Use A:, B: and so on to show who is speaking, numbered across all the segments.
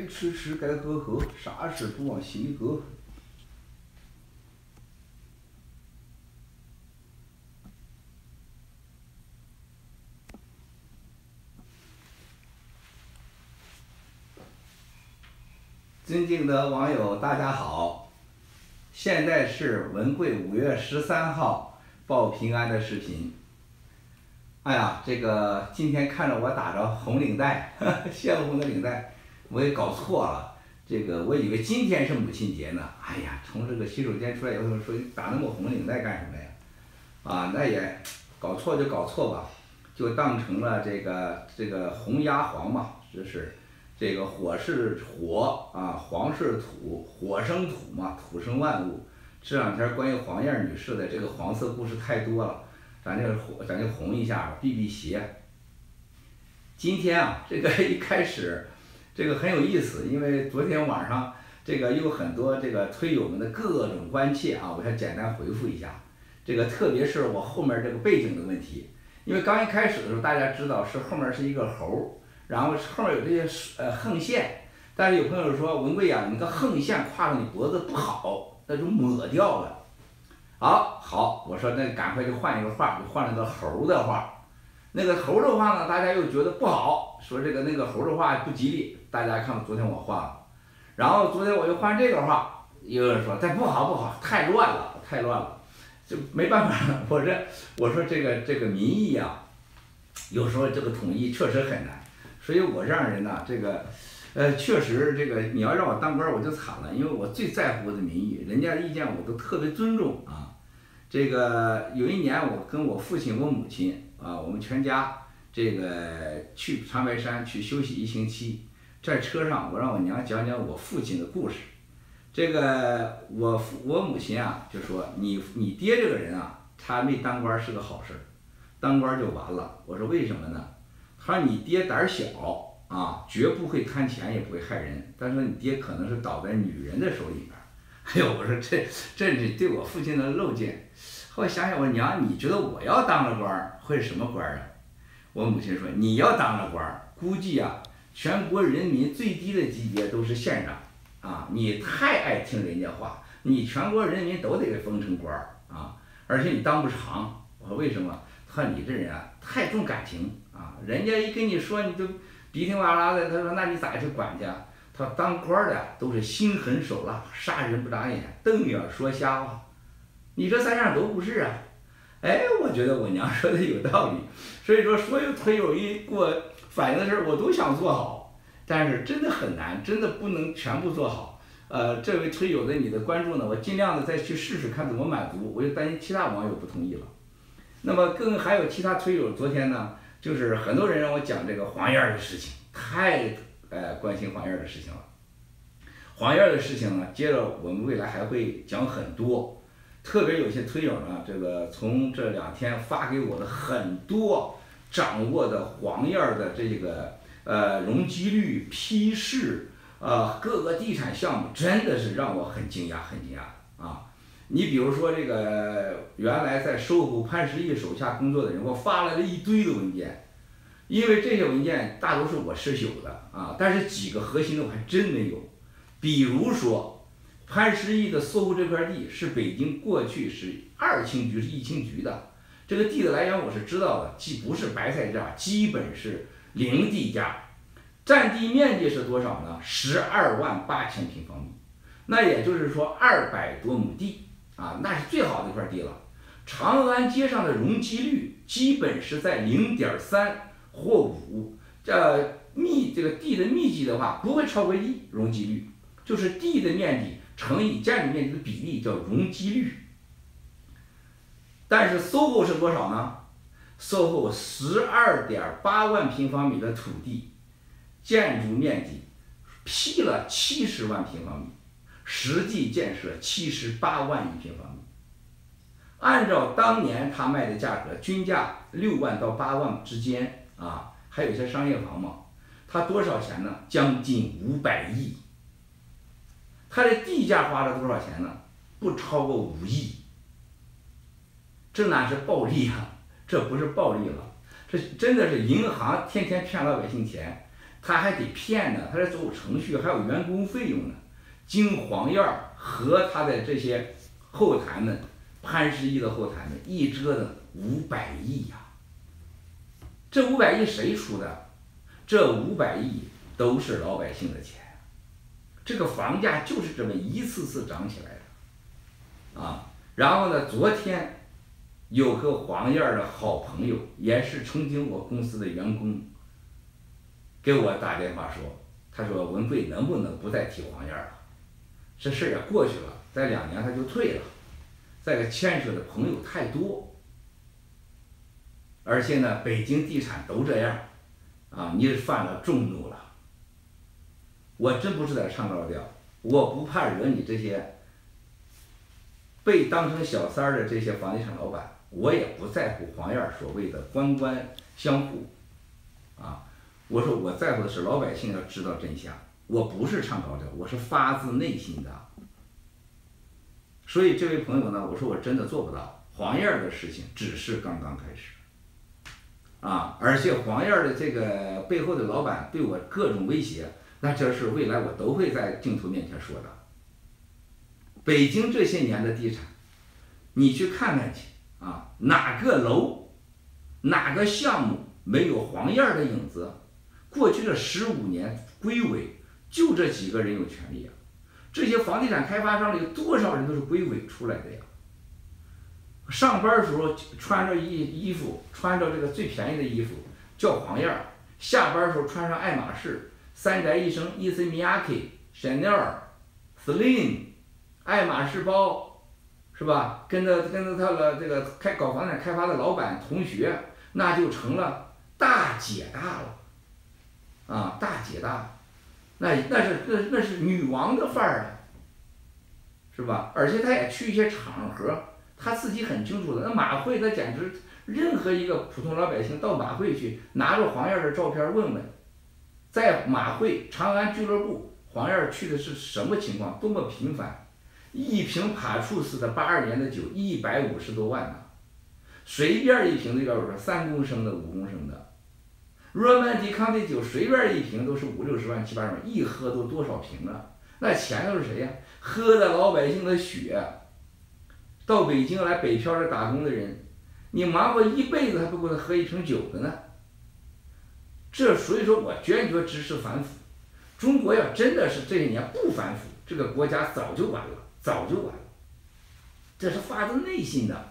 A: 该吃吃，该喝喝，啥事不往心里搁。尊敬的网友，大家好，现在是文贵五月十三号报平安的视频。哎呀，这个今天看着我打着红领带，鲜红的领带，我也搞错了。这个我以为今天是母亲节呢。哎呀，从这个洗手间出来以后说你打那么红领带干什么呀？啊，那也搞错就搞错吧，就当成了这个这个红鸭黄嘛，这是。这个火是火啊，黄是土，火生土嘛，土生万物。这两天关于黄燕女士的这个黄色故事太多了，咱就火，咱就红一下，避避邪。今天啊，这个一开始，这个很有意思，因为昨天晚上这个有很多这个推友们的各种关切啊，我先简单回复一下。这个特别是我后面这个背景的问题，因为刚一开始的时候，大家知道是后面是一个猴。然后后面有这些呃横线，但是有朋友说文贵呀，你个横线跨到你脖子不好，那就抹掉了。好，好，我说那赶快就换一个画，就换了个猴的画。那个猴的话呢，大家又觉得不好，说这个那个猴的画不吉利。大家看昨天我画了，然后昨天我又换这个画，有人说这不好不好，太乱了，太乱了，就没办法。我这我说这个这个民意呀，有时候这个统一确实很难。所以我这样人呢，这个，呃，确实这个你要让我当官我就惨了，因为我最在乎的民意，人家的意见我都特别尊重啊。这个有一年我跟我父亲、我母亲啊，我们全家这个去长白山去休息一星期，在车上我让我娘讲讲我父亲的故事。这个我父我母亲啊就说你你爹这个人啊，他没当官是个好事，当官就完了。我说为什么呢？他说：“你爹胆小啊，绝不会贪钱，也不会害人。但是你爹可能是倒在女人的手里边。”哎呦，我说这这是对我父亲的漏见。后来想想，我娘，你觉得我要当了官会是什么官啊？我母亲说：“你要当了官估计啊，全国人民最低的级别都是县长啊。你太爱听人家话，你全国人民都得给封成官儿啊。而且你当不长。我说为什么？他说你这人啊，太重感情。”啊，人家一跟你说，你就鼻涕哇啦的。他说：“那你咋去管去？”他说：“当官的都是心狠手辣，杀人不眨眼，瞪眼说瞎话。你这三样都不是啊！”哎，我觉得我娘说的有道理。所以说，所有推友一过反映的事，我都想做好，但是真的很难，真的不能全部做好。呃，这位推友的你的关注呢，我尽量的再去试试看怎么满足。我就担心其他网友不同意了。那么，更还有其他推友昨天呢？就是很多人让我讲这个黄燕儿的事情，太呃关心黄燕儿的事情了。黄燕儿的事情呢，接着我们未来还会讲很多，特别有些推友呢，这个从这两天发给我的很多掌握的黄燕儿的这个呃容积率、批示，呃各个地产项目，真的是让我很惊讶，很惊讶啊。你比如说这个原来在搜狐潘石屹手下工作的人，我发来了一堆的文件，因为这些文件大多是我失手的啊，但是几个核心的我还真没有。比如说潘石屹的搜狐这块地是北京过去是二轻局是一轻局的，这个地的来源我是知道的，既不是白菜价，基本是零地价，占地面积是多少呢？十二万八千平方米，那也就是说二百多亩地。啊，那是最好的一块地了。长安街上的容积率基本是在零点三或五，这密这个地的密集的话，不会超过一容积率，就是地的面积乘以建筑面积的比例叫容积率。但是 SOHO 是多少呢？SOHO 十二点八万平方米的土地，建筑面积批了七十万平方米。实际建设七十八万一平方米，按照当年他卖的价格，均价六万到八万之间啊，还有一些商业房嘛，他多少钱呢？将近五百亿。他的地价花了多少钱呢？不超过五亿。这哪是暴利啊？这不是暴利了，这真的是银行天天骗老百姓钱。他还得骗呢，他这走程序还有员工费用呢。经黄燕儿和他的这些后台们，潘石屹的后台们一折腾五百亿呀。这五百亿谁出的？这五百亿都是老百姓的钱。这个房价就是这么一次次涨起来的，啊，然后呢，昨天有个黄燕的好朋友，也是曾经我公司的员工，给我打电话说，他说文贵能不能不再提黄燕了？这事儿也过去了，再两年他就退了，再个牵扯的朋友太多，而且呢，北京地产都这样，啊，你犯了众怒了。我真不是在唱高调，我不怕惹你这些被当成小三儿的这些房地产老板，我也不在乎黄燕所谓的官官相护，啊，我说我在乎的是老百姓要知道真相，我不是唱高调，我是发自内心的。所以这位朋友呢，我说我真的做不到，黄燕的事情只是刚刚开始，啊，而且黄燕的这个背后的老板对我各种威胁。那这是未来我都会在镜头面前说的。北京这些年的地产，你去看看去啊，哪个楼，哪个项目没有黄燕儿的影子？过去这十五年归委就这几个人有权利啊。这些房地产开发商里有多少人都是归委出来的呀？上班时候穿着衣衣服，穿着这个最便宜的衣服叫黄燕儿，下班时候穿上爱马仕。三宅一生、伊森米亚克、Chanel、Celine、爱马仕包，是吧？跟着跟着他的这个开搞房产开发的老板同学，那就成了大姐大了，啊，大姐大，那那是那那是女王的范儿啊，是吧？而且他也去一些场合，他自己很清楚的。那马会，那简直任何一个普通老百姓到马会去，拿着黄燕的照片问问。在马会长安俱乐部，黄燕去的是什么情况？多么频繁！一瓶帕处斯的八二年的酒，一百五十多万呢，随便一瓶都要说三公升的、五公升的。若曼迪康的酒，随便一瓶都是五六十万、七八十万，一喝都多少瓶啊？那钱都是谁呀？喝的老百姓的血。到北京来北漂的打工的人，你忙活一辈子还不够他喝一瓶酒的呢。这所以说我坚决支持反腐。中国要真的是这些年不反腐，这个国家早就完了，早就完了。这是发自内心的。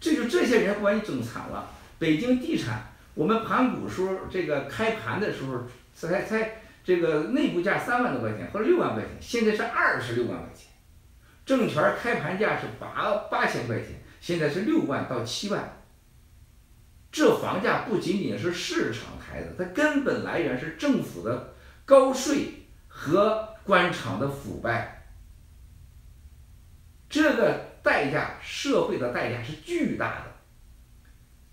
A: 这就这些人把你整惨了。北京地产，我们盘古时候这个开盘的时候才才这个内部价三万多块钱或者六万块钱，现在是二十六万块钱。证券开盘价是八八千块钱，现在是六万到七万。这房价不仅仅是市场抬的，它根本来源是政府的高税和官场的腐败。这个代价，社会的代价是巨大的。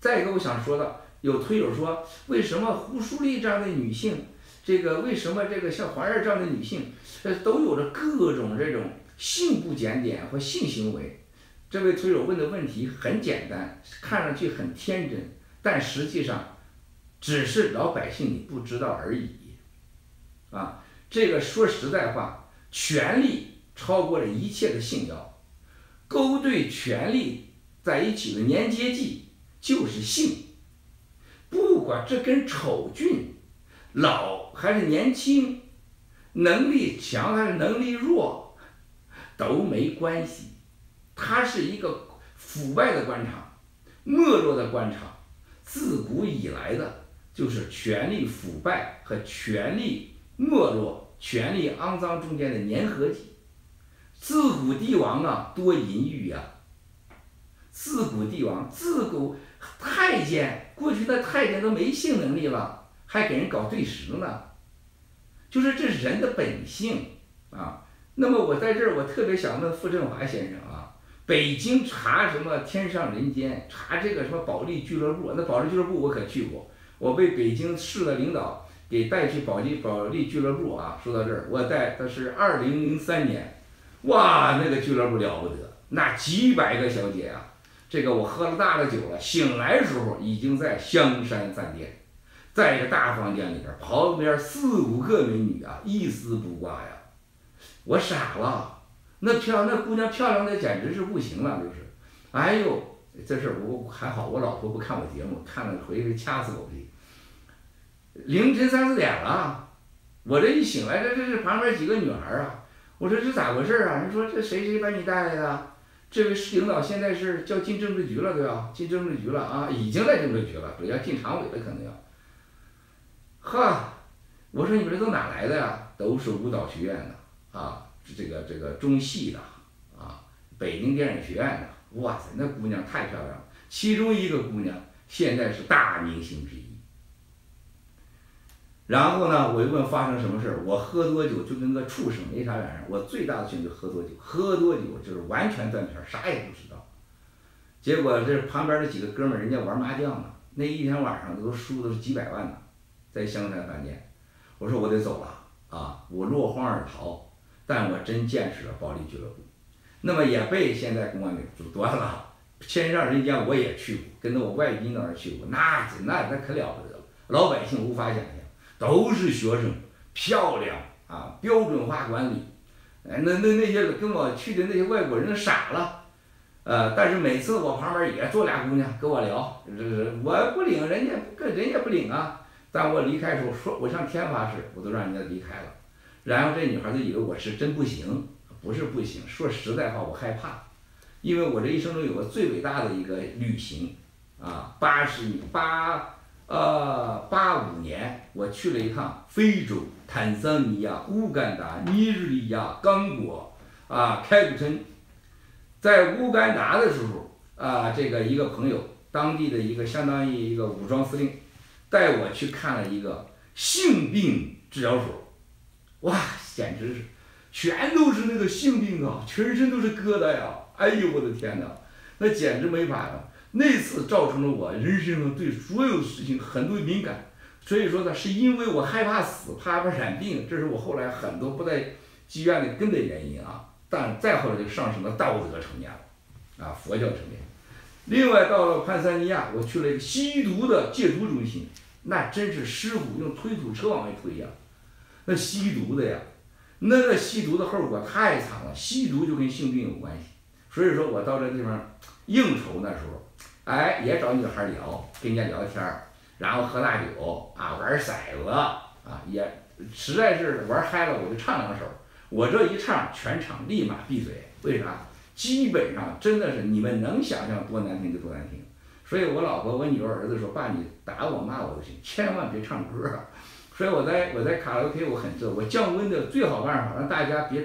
A: 再一个，我想说的，有推友说，为什么胡淑丽这样的女性，这个为什么这个像黄燕这样的女性，呃，都有着各种这种性不检点和性行为？这位推友问的问题很简单，看上去很天真。但实际上，只是老百姓你不知道而已，啊，这个说实在话，权力超过了一切的信要，勾兑权力在一起的粘接剂就是性，不管这跟丑俊、老还是年轻，能力强还是能力弱，都没关系，它是一个腐败的官场，没落的官场。自古以来的，就是权力腐败和权力没落、权力肮脏中间的粘合剂。自古帝王啊，多淫欲呀。自古帝王，自古太监，过去那太监都没性能力了，还给人搞对食呢。就是这人的本性啊。那么我在这儿，我特别想问傅振华先生啊。北京查什么天上人间？查这个什么保利俱乐部？那保利俱乐部我可去过，我被北京市的领导给带去保利保利俱乐部啊。说到这儿，我带的是二零零三年，哇，那个俱乐部了不得，那几百个小姐啊。这个我喝了大的酒了，醒来时候已经在香山饭店，在一个大房间里边，旁边四五个美女啊，一丝不挂呀。我傻了，那漂那姑娘漂亮的简直是不行了，就是，哎呦，这事我还好，我老婆不看我节目，看了回去掐死我不行。凌晨三四点了，我这一醒来，这这是旁边几个女孩啊，我说这咋回事啊？人说这谁谁把你带来的？这位市领导现在是叫进政治局了，都要进政治局了啊，已经在政治局了，要进常委了，可能要。呵，我说你们这都哪来的呀？都是舞蹈学院的啊，这个这个中戏的啊，北京电影学院的。哇塞，那姑娘太漂亮了。其中一个姑娘现在是大明星之一。然后呢，我就问发生什么事儿，我喝多酒就跟个畜生没啥两样。我最大的兴趣喝多酒，喝多酒就是完全断片儿，啥也不知道。结果这旁边那几个哥们儿，人家玩麻将呢，那一天晚上都输的是几百万呢，在香山饭店。我说我得走了啊，我落荒而逃，但我真见识了暴力俱乐部。那么也被现在公安给阻断了。天上人间我也去过，跟着我外宾那儿去过，那那那可了不得了，老百姓无法想象。都是学生，漂亮啊，标准化管理，哎，那那那些跟我去的那些外国人傻了，呃，但是每次我旁边也坐俩姑娘跟我聊，这这我不领人家，跟人家不领啊，但我离开时候说，我向天发誓，我都让人家离开了，然后这女孩子以为我是真不行，不是不行，说实在话我害怕，因为我这一生中有个最伟大的一个旅行，啊，八十八。呃，八五年我去了一趟非洲，坦桑尼亚、乌干达、尼日利亚、刚果，啊，开普敦。在乌干达的时候，啊，这个一个朋友，当地的一个相当于一个武装司令，带我去看了一个性病治疗所，哇，简直是，全都是那个性病啊，全身都是疙瘩呀，哎呦我的天哪，那简直没法了。那次造成了我人生中对所有事情很多敏感，所以说呢，是因为我害怕死，怕怕染病，这是我后来很多不在妓院的根本原因啊。但再后来就上升到道德层面了，啊，佛教层面。另外到了潘三尼亚，我去了一个吸毒的戒毒中心，那真是师傅用推土车往外推呀，那吸毒的呀，那个吸毒的后果太惨了，吸毒就跟性病有关系。所以说我到这地方应酬那时候。哎，也找女孩聊，跟人家聊天儿，然后喝大酒啊，玩骰子啊，也实在是玩嗨了，我就唱两首。我这一唱，全场立马闭嘴。为啥？基本上真的是你们能想象多难听就多难听。所以我老婆、我女儿、儿子说：“爸，你打我骂我都行，千万别唱歌。”所以我在我在卡拉 OK 我很这，我降温的最好办法让大家别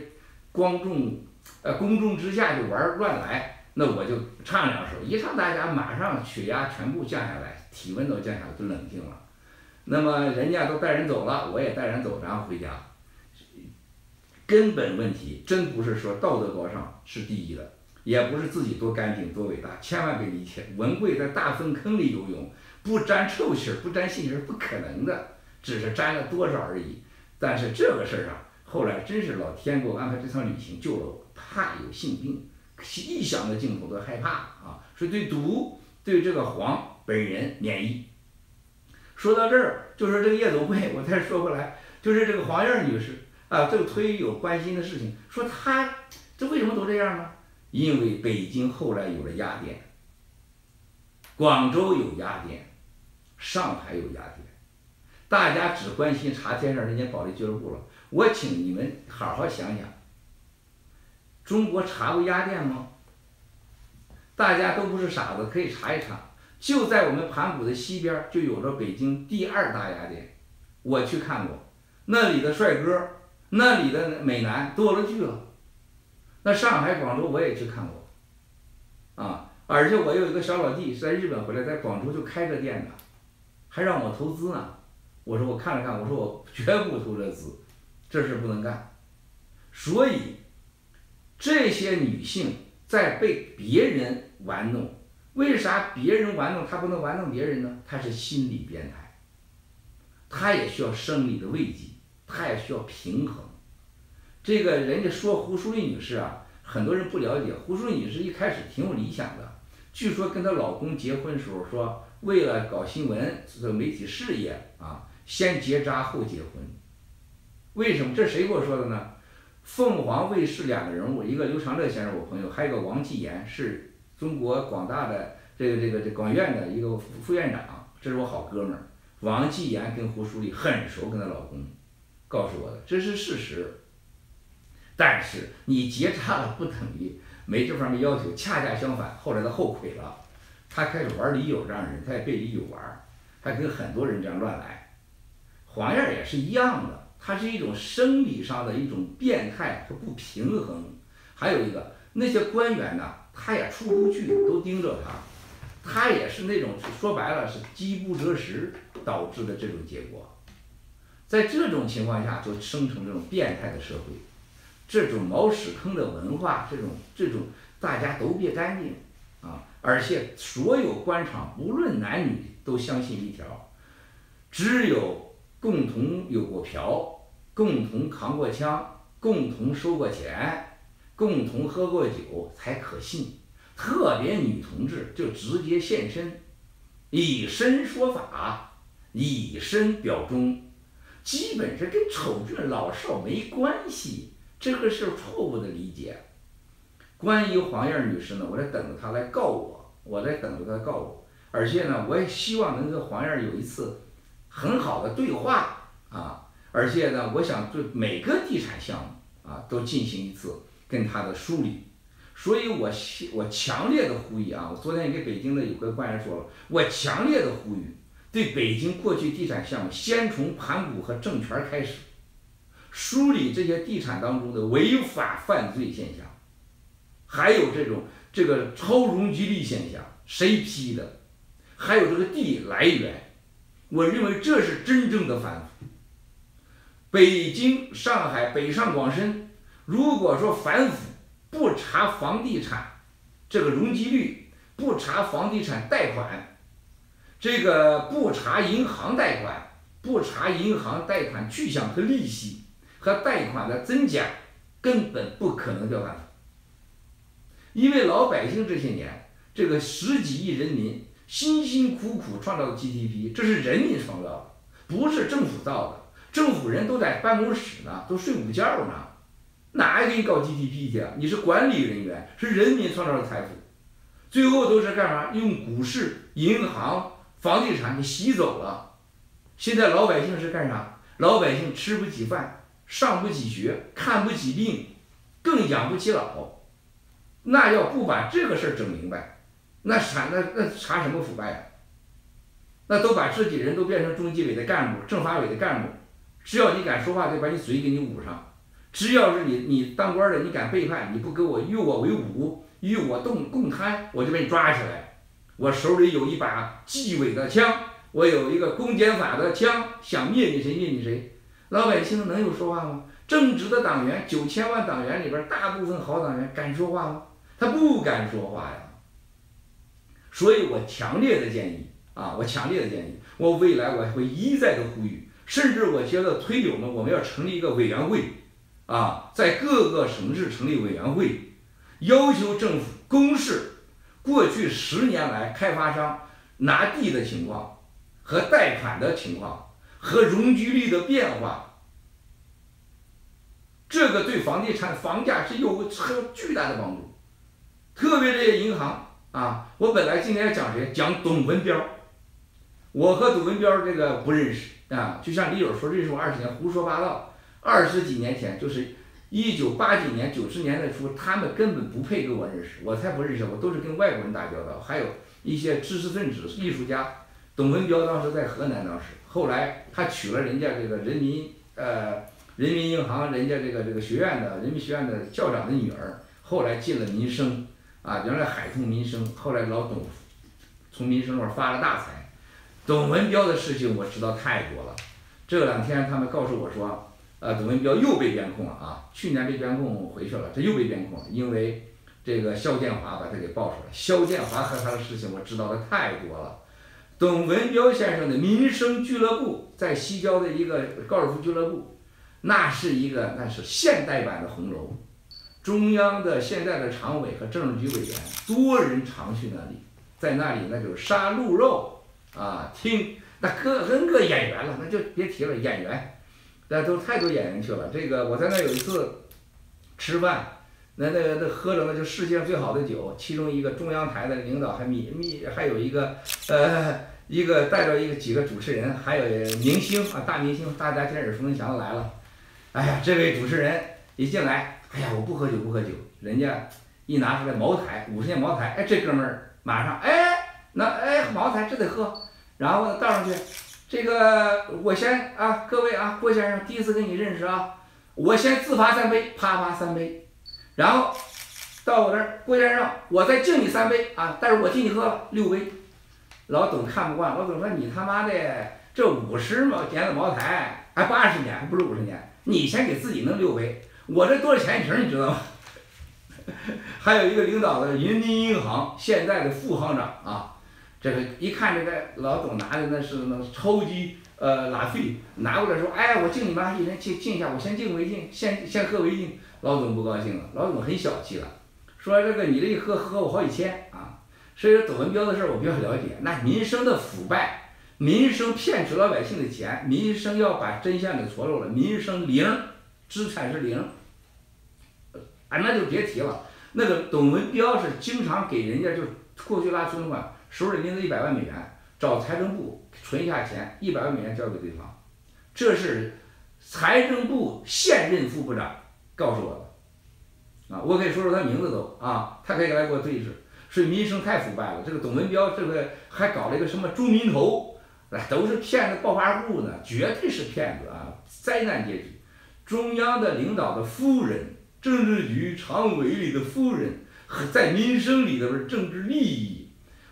A: 光众呃公众之下就玩乱来。那我就唱两首，一唱大家马上血压全部降下来，体温都降下来，就冷静了。那么人家都带人走了，我也带人走，然后回家。根本问题真不是说道德高尚是第一的，也不是自己多干净多伟大，千万别理解。文贵在大粪坑里游泳，不沾臭气儿，不沾腥气儿，不可能的，只是沾了多少而已。但是这个事儿啊，后来真是老天给我安排这趟旅行救了我，怕有性病。异想的镜头都害怕啊，所以对毒对这个黄本人免疫。说到这儿，就说这个夜总会，我再说回来，就是这个黄燕女士啊，这个推有关心的事情，说她这为什么都这样呢？因为北京后来有了鸭店，广州有鸭店，上海有鸭店，大家只关心查天上人间保利俱乐部了。我请你们好好想想。中国查过鸭店吗？大家都不是傻子，可以查一查。就在我们盘古的西边，就有着北京第二大雅典。我去看过，那里的帅哥，那里的美男多了去了。那上海、广州我也去看过，啊，而且我有一个小老弟是在日本回来，在广州就开着店的，还让我投资呢。我说我看了看，我说我绝不投这资，这事不能干。所以。这些女性在被别人玩弄，为啥别人玩弄她不能玩弄别人呢？她是心理变态，她也需要生理的慰藉，她也需要平衡。这个人家说胡淑丽女士啊，很多人不了解，胡淑丽女士一开始挺有理想的，据说跟她老公结婚时候说，为了搞新闻、这媒体事业啊，先结扎后结婚。为什么？这谁给我说的呢？凤凰卫视两个人物，一个刘长乐先生，我朋友，还有一个王继言，是中国广大的这个这个这广院的一个副副院长，这是我好哥们儿。王继炎跟胡淑丽很熟，跟她老公告诉我的，这是事实。但是你结扎了不等于没这方面要求，恰恰相反，后来他后悔了，他开始玩李友这样人，他也被李友玩，还跟很多人这样乱来。黄燕也是一样的。他是一种生理上的一种变态和不平衡，还有一个那些官员呢，他也出不去，都盯着他，他也是那种说白了是饥不择食导致的这种结果，在这种情况下就生成这种变态的社会，这种茅屎坑的文化，这种这种大家都别干净啊，而且所有官场无论男女都相信一条，只有。共同有过嫖，共同扛过枪，共同收过钱，共同喝过酒才可信。特别女同志就直接现身，以身说法，以身表忠，基本是跟丑俊老少没关系。这个是错误的理解。关于黄燕女士呢，我在等着她来告我，我在等着她告我，而且呢，我也希望能跟黄燕有一次。很好的对话啊，而且呢，我想对每个地产项目啊都进行一次跟他的梳理，所以我我强烈的呼吁啊，我昨天也给北京的有个官员说了，我强烈的呼吁，对北京过去地产项目先从盘古和政权开始梳理这些地产当中的违法犯罪现象，还有这种这个超容积率现象，谁批的，还有这个地来源。我认为这是真正的反腐。北京、上海、北上广深，如果说反腐不查房地产这个容积率，不查房地产贷款，这个不查银行贷款，不查银行贷款去向和利息和贷款的增加，根本不可能叫反腐。因为老百姓这些年，这个十几亿人民。辛辛苦苦创造的 GDP，这是人民创造的，不是政府造的。政府人都在办公室呢，都睡午觉呢，哪给你搞 GDP 去啊？你是管理人员，是人民创造的财富，最后都是干嘛？用股市、银行、房地产给吸走了。现在老百姓是干啥？老百姓吃不起饭，上不起学，看不起病，更养不起老。那要不把这个事儿整明白？那查那那查什么腐败呀？那都把自己人都变成中纪委的干部、政法委的干部，只要你敢说话，就把你嘴给你捂上。只要是你你当官的，你敢背叛，你不跟我与我为伍，与我共共贪，我就把你抓起来。我手里有一把纪委的枪，我有一个公检法的枪，想灭你谁灭你谁。老百姓能有说话吗？正直的党员，九千万党员里边，大部分好党员敢说话吗？他不敢说话呀。所以我强烈的建议啊，我强烈的建议，我未来我会一再的呼吁，甚至我觉得推友们我们要成立一个委员会，啊，在各个省市成立委员会，要求政府公示过去十年来开发商拿地的情况和贷款的情况和容积率的变化，这个对房地产房价是有很巨大的帮助，特别这些银行。啊，我本来今天要讲谁？讲董文彪。我和董文彪这个不认识啊，就像李友说认识我二十年，胡说八道。二十几年前，就是一九八几年、九十年代初，他们根本不配跟我认识，我才不认识，我都是跟外国人打交道，还有一些知识分子、艺术家。董文彪当时在河南，当时后来他娶了人家这个人民呃人民银行人家这个这个学院的人民学院的校长的女儿，后来进了民生。啊，原来海通民生，后来老董从民生那儿发了大财。董文彪的事情我知道太多了。这两天他们告诉我说，呃，董文彪又被边控了啊！去年被边控回去了，他又被边控了，因为这个肖建华把他给爆出来。肖建华和他的事情我知道的太多了。董文彪先生的民生俱乐部在西郊的一个高尔夫俱乐部，那是一个那是现代版的红楼。中央的现在的常委和政治局委员多人常去那里，在那里那就是杀鹿肉啊，听那个 N 个演员了，那就别提了，演员，那都太多演员去了。这个我在那有一次吃饭，那那那喝着那就世界上最好的酒，其中一个中央台的领导还秘秘还有一个呃一个带着一个几个主持人，还有明星啊大明星，大家见耳熟能详的来了。哎呀，这位主持人一进来，哎呀，我不喝酒不喝酒，人家一拿出来茅台，五十年茅台，哎，这哥们儿马上哎，那哎茅台这得喝，然后倒上去，这个我先啊，各位啊，郭先生第一次跟你认识啊，我先自罚三杯，啪啪三杯，然后到我这儿，郭先生，我再敬你三杯啊，但是我替你喝了六杯，老董看不惯，老董说你他妈的这五十毛年的茅台，还八十年，还不是五十年。你先给自己弄六杯，我这多少钱一瓶你知道吗？还有一个领导的人民银行现在的副行长啊，这个一看这个老总拿的那是那超级呃拉菲，拿过来说，哎，我敬你们一人敬敬一下，我先敬为敬，先先喝为敬。老总不高兴了，老总很小气了，说这个你这一喝喝我好几千啊。所以说董文彪的事儿我比较了解，那民生的腐败。民生骗取老百姓的钱，民生要把真相给戳漏了，民生零，资产是零，啊，那就别提了。那个董文彪是经常给人家就过去拉存款，手里拎着一百万美元，找财政部存一下钱，一百万美元交给对方。这是财政部现任副部长告诉我的，啊，我可以说说他名字都啊，他可以来给我对质。所以民生太腐败了，这个董文彪这个还搞了一个什么猪民头。那都是骗子暴发户呢，绝对是骗子啊！灾难阶级，中央的领导的夫人，政治局常委里的夫人，和在民生里的政治利益，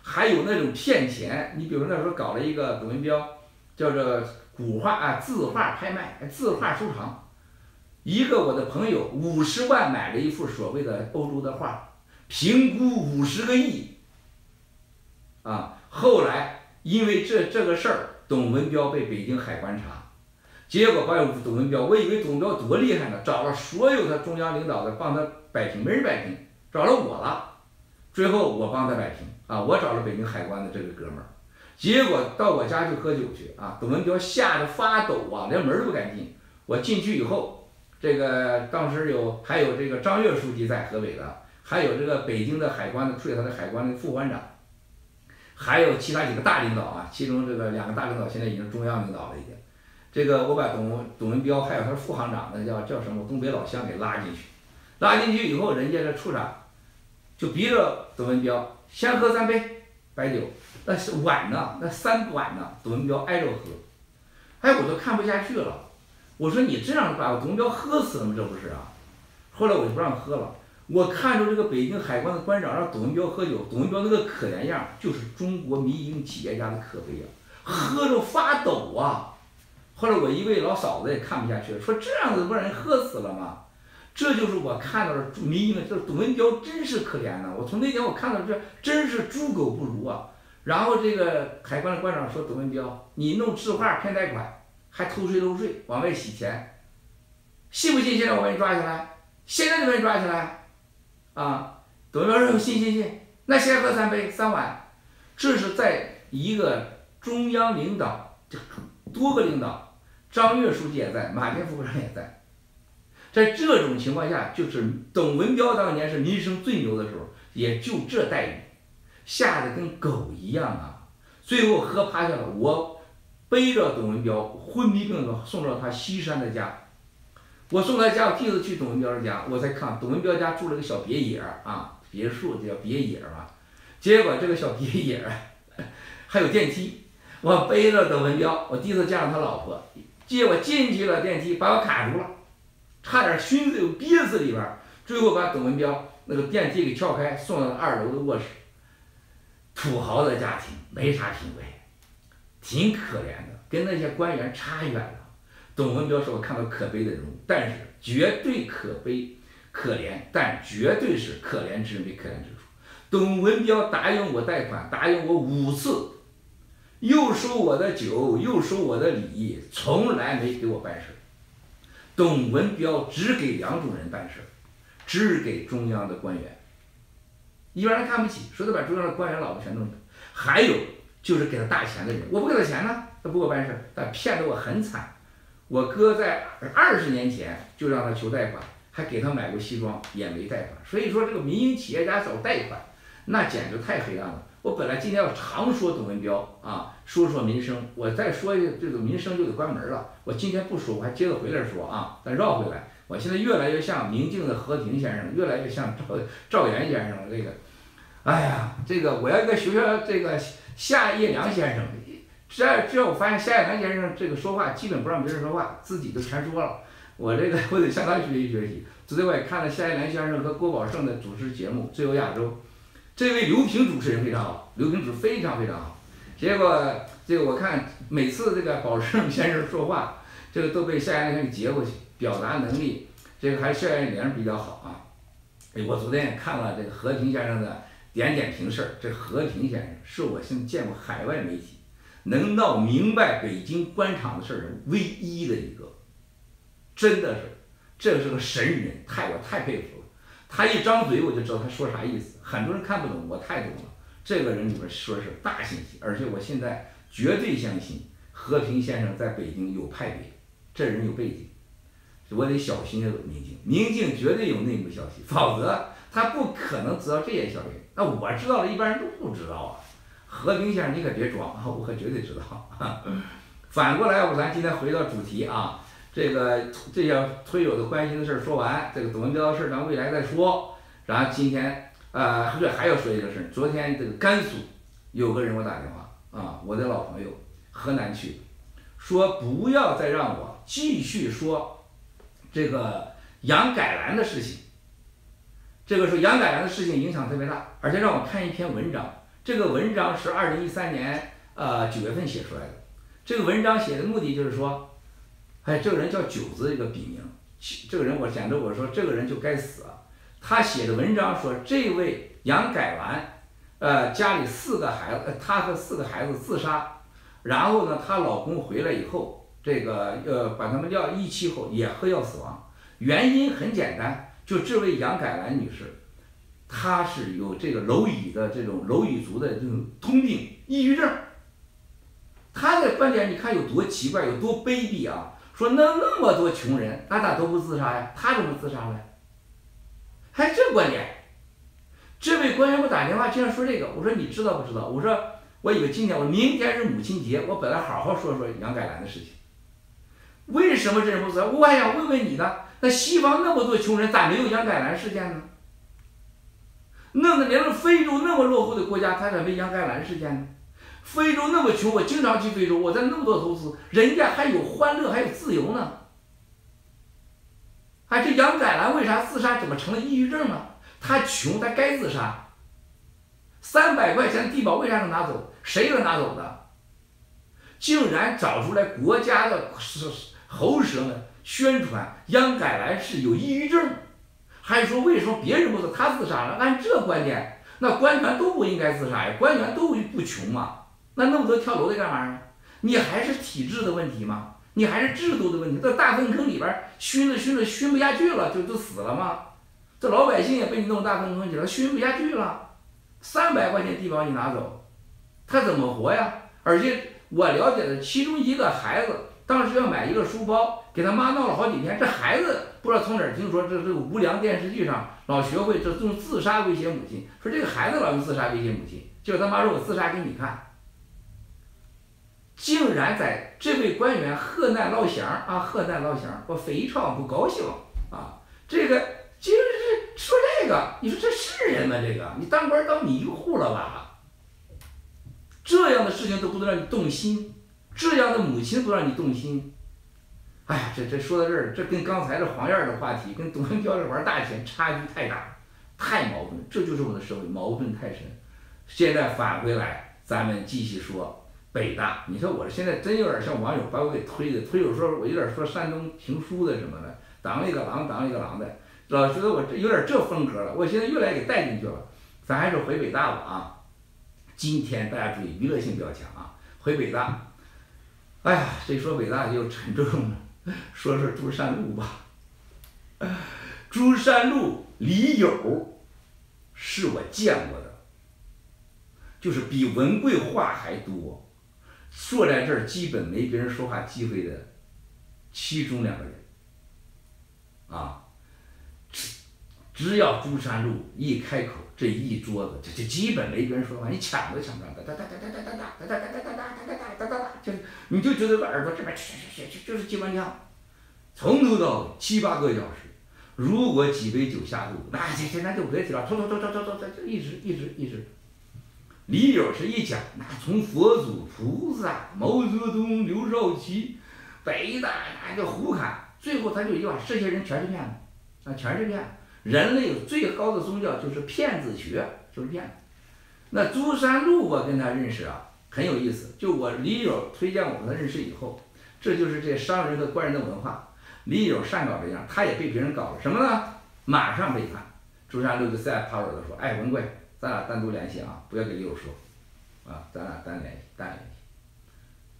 A: 还有那种骗钱。你比如那时候搞了一个董文彪，叫做古画啊字画拍卖，字画收藏。一个我的朋友五十万买了一幅所谓的欧洲的画，评估五十个亿，啊，后来。因为这这个事儿，董文彪被北京海关查，结果把董文彪，我以为董文彪多厉害呢，找了所有的中央领导的帮他摆平，没人摆平，找了我了，最后我帮他摆平啊，我找了北京海关的这个哥们儿，结果到我家去喝酒去啊，董文彪吓得发抖啊，连门都不敢进，我进去以后，这个当时有还有这个张越书记在河北的，还有这个北京的海关的处理他的海关的副关长。还有其他几个大领导啊，其中这个两个大领导现在已经中央领导了已经。这个我把董董文彪还有他副行长那叫叫什么东北老乡给拉进去，拉进去以后，人家这处长就逼着董文彪先喝三杯白酒，那是碗呢，那三碗呢，董文彪挨着喝。哎，我都看不下去了，我说你这样把董文彪喝死了吗？这不是啊？后来我就不让喝了。我看着这个北京海关的关长让董文彪喝酒，董文彪那个可怜样就是中国民营企业家的可悲啊，喝着发抖啊。后来我一位老嫂子也看不下去了，说这样子不让人喝死了吗？这就是我看到的民营，这董文彪真是可怜呐。我从那天我看到这真是猪狗不如啊。然后这个海关的关长说董文彪，你弄字画骗贷款，还偷税漏税往外洗钱，信不信现在我把你抓起来？现在就把你抓起来。啊，董文彪说信信信，那先喝三杯三碗，这是在一个中央领导，就多个领导，张越书记也在，马天副部长也在，在这种情况下，就是董文彪当年是民生最牛的时候，也就这待遇，吓得跟狗一样啊，最后喝趴下了，我背着董文彪昏迷病的送到他西山的家。我送他家，我第一次去董文彪家，我才看董文彪家住了个小别野啊，别墅叫别野儿嘛。结果这个小别野还有电梯，我背着董文彪，我第一次见到他老婆，结果进去了电梯把我卡住了，差点熏死憋死里边，最后把董文彪那个电梯给撬开，送到二楼的卧室。土豪的家庭没啥品位，挺可怜的，跟那些官员差远了。董文彪是我看到可悲的人物，但是绝对可悲、可怜，但绝对是可怜之人必可怜之处。董文彪答应我贷款，答应我五次，又收我的酒，又收我的礼，从来没给我办事。董文彪只给两种人办事，只给中央的官员，一般人看不起，说他把中央的官员老婆全弄了。还有就是给他大钱的人。我不给他钱呢，他不给我办事，他骗得我很惨。我哥在二十年前就让他求贷款，还给他买过西装，也没贷款。所以说这个民营企业家找贷款，那简直太黑暗了。我本来今天要常说董文彪啊，说说民生，我再说这个民生就得关门了。我今天不说，我还接着回来说啊，再绕回来。我现在越来越像明镜的何平先生，越来越像赵赵岩先生。这个，哎呀，这个我要跟学学这个夏叶良先生。只要只要我发现夏叶良先生这个说话基本不让别人说话，自己就全说了。我这个 我得向他学习学习。昨天我也看了夏叶良先生和郭宝胜的主持节目《自由亚洲》。这位刘平主持人非常好，刘平主持非常非常好。结果这个我看每次这个宝胜先生说话，这个都被夏先生接过去，表达能力这个还是夏先生比较好啊。哎，我昨天也看了这个何平先生的点点评事儿，这何平先生是我现见过海外媒体能闹明白北京官场的事儿的唯一的一个，真的是，这是个神人，太我太佩服。他一张嘴我就知道他说啥意思，很多人看不懂，我太懂了。这个人里边说是大信息，而且我现在绝对相信和平先生在北京有派别，这人有背景，我得小心这个明镜，明镜绝对有内幕消息，否则他不可能知道这些消息。那我知道了，一般人都不知道啊。和平先生，你可别装啊，我可绝对知道。反过来，我咱今天回到主题啊。这个这些推友的关心的事儿说完，这个董文彪的事儿咱未来再说。然后今天呃，这还要说一个事儿。昨天这个甘肃有个人给我打电话啊，我的老朋友，河南去，说不要再让我继续说这个杨改兰的事情。这个说杨改兰的事情影响特别大，而且让我看一篇文章。这个文章是二零一三年呃九月份写出来的。这个文章写的目的就是说。哎，这个人叫九子，一个笔名。这个人我简直我说这个人就该死。他写的文章说，这位杨改完，呃，家里四个孩子，他和四个孩子自杀，然后呢，她老公回来以后，这个呃，把他们要遗弃后也喝药死亡。原因很简单，就这位杨改兰女士，她是有这个蝼蚁的这种蝼蚁族的这种通病，抑郁症。她的观点你看有多奇怪，有多卑鄙啊！说那那么多穷人，那咋都不自杀呀？他怎么自杀了？还这观点？这位官员给我打电话，竟然说这个。我说你知道不知道？我说我以为今天，我明天是母亲节，我本来好好说说杨改兰的事情。为什么这人不自杀？我还想问问你呢。那西方那么多穷人，咋没有杨改兰事件呢？那那连非洲那么落后的国家，他咋没杨改兰事件呢？非洲那么穷，我经常去非洲，我在那么多投资，人家还有欢乐，还有自由呢。哎，这杨改兰为啥自杀？怎么成了抑郁症了？他穷，他该自杀。三百块钱低保为啥能拿走？谁能拿走的？竟然找出来国家的喉舌们宣传杨改兰是有抑郁症，还说为什么别人不自他自杀了？按这观点，那官员都不应该自杀呀，官员都不穷嘛。那那么多跳楼的干嘛呢？你还是体制的问题吗？你还是制度的问题？这大粪坑里边熏着熏着熏不下去了，就就死了吗？这老百姓也被你弄大粪坑去了，熏不下去了。三百块钱地保你拿走，他怎么活呀？而且我了解的，其中一个孩子当时要买一个书包，给他妈闹了好几天。这孩子不知道从哪儿听说，这这个无良电视剧上老学会这用自杀威胁母亲，说这个孩子老用自杀威胁母亲，结果他妈说我自杀给你看。竟然在这位官员河南老乡啊，河南老乡，我非常不高兴啊！这个竟然是说这个，你说这是人吗？这个你当官当迷糊了吧？这样的事情都不能让你动心，这样的母亲都让你动心。哎呀，这这说到这儿，这跟刚才这黄燕的话题，跟董文彪这玩大钱差距太大，太矛盾，这就是我们的社会矛盾太深。现在返回来，咱们继续说。北大，你说我现在真有点像网友把我给推的，推友说我有点说山东评书的什么的，当一个狼当一个狼的，老觉得我这有点这风格了，我现在越来越给带进去了。咱还是回北大吧啊！今天大家注意，娱乐性比较强啊，回北大。哎呀，这说北大就沉重了，说说朱山路吧。朱山路李友是我见过的。就是比文贵话还多，坐在这儿基本没别人说话机会的其中两个人，啊，只只要朱山路一开口，这一桌子就就基本没别人说话，你抢都抢不上，哒哒哒哒哒哒哒哒哒哒哒哒哒哒哒哒哒，就你就觉得耳朵这边去去去去就是机关枪，从头到尾七八个小时，如果几杯酒下肚，那这这那就别提了，走走走走走走走，就一直一直一直。李友是一讲，那从佛祖、菩萨、毛泽东、刘少奇、北大，那个胡侃，最后他就一句话：这些人全是骗子，啊，全是骗子。人类最高的宗教就是骗子学，就是骗子。那朱山路，我跟他认识啊，很有意思。就我李友推荐我跟他认识以后，这就是这商人和官人的文化。李友善搞这样，他也被别人搞了什么呢？马上背叛。朱山路就在趴耳朵说：“哎，文贵。”咱俩单独联系啊，不要给李友说，啊，咱俩单联系，单联系，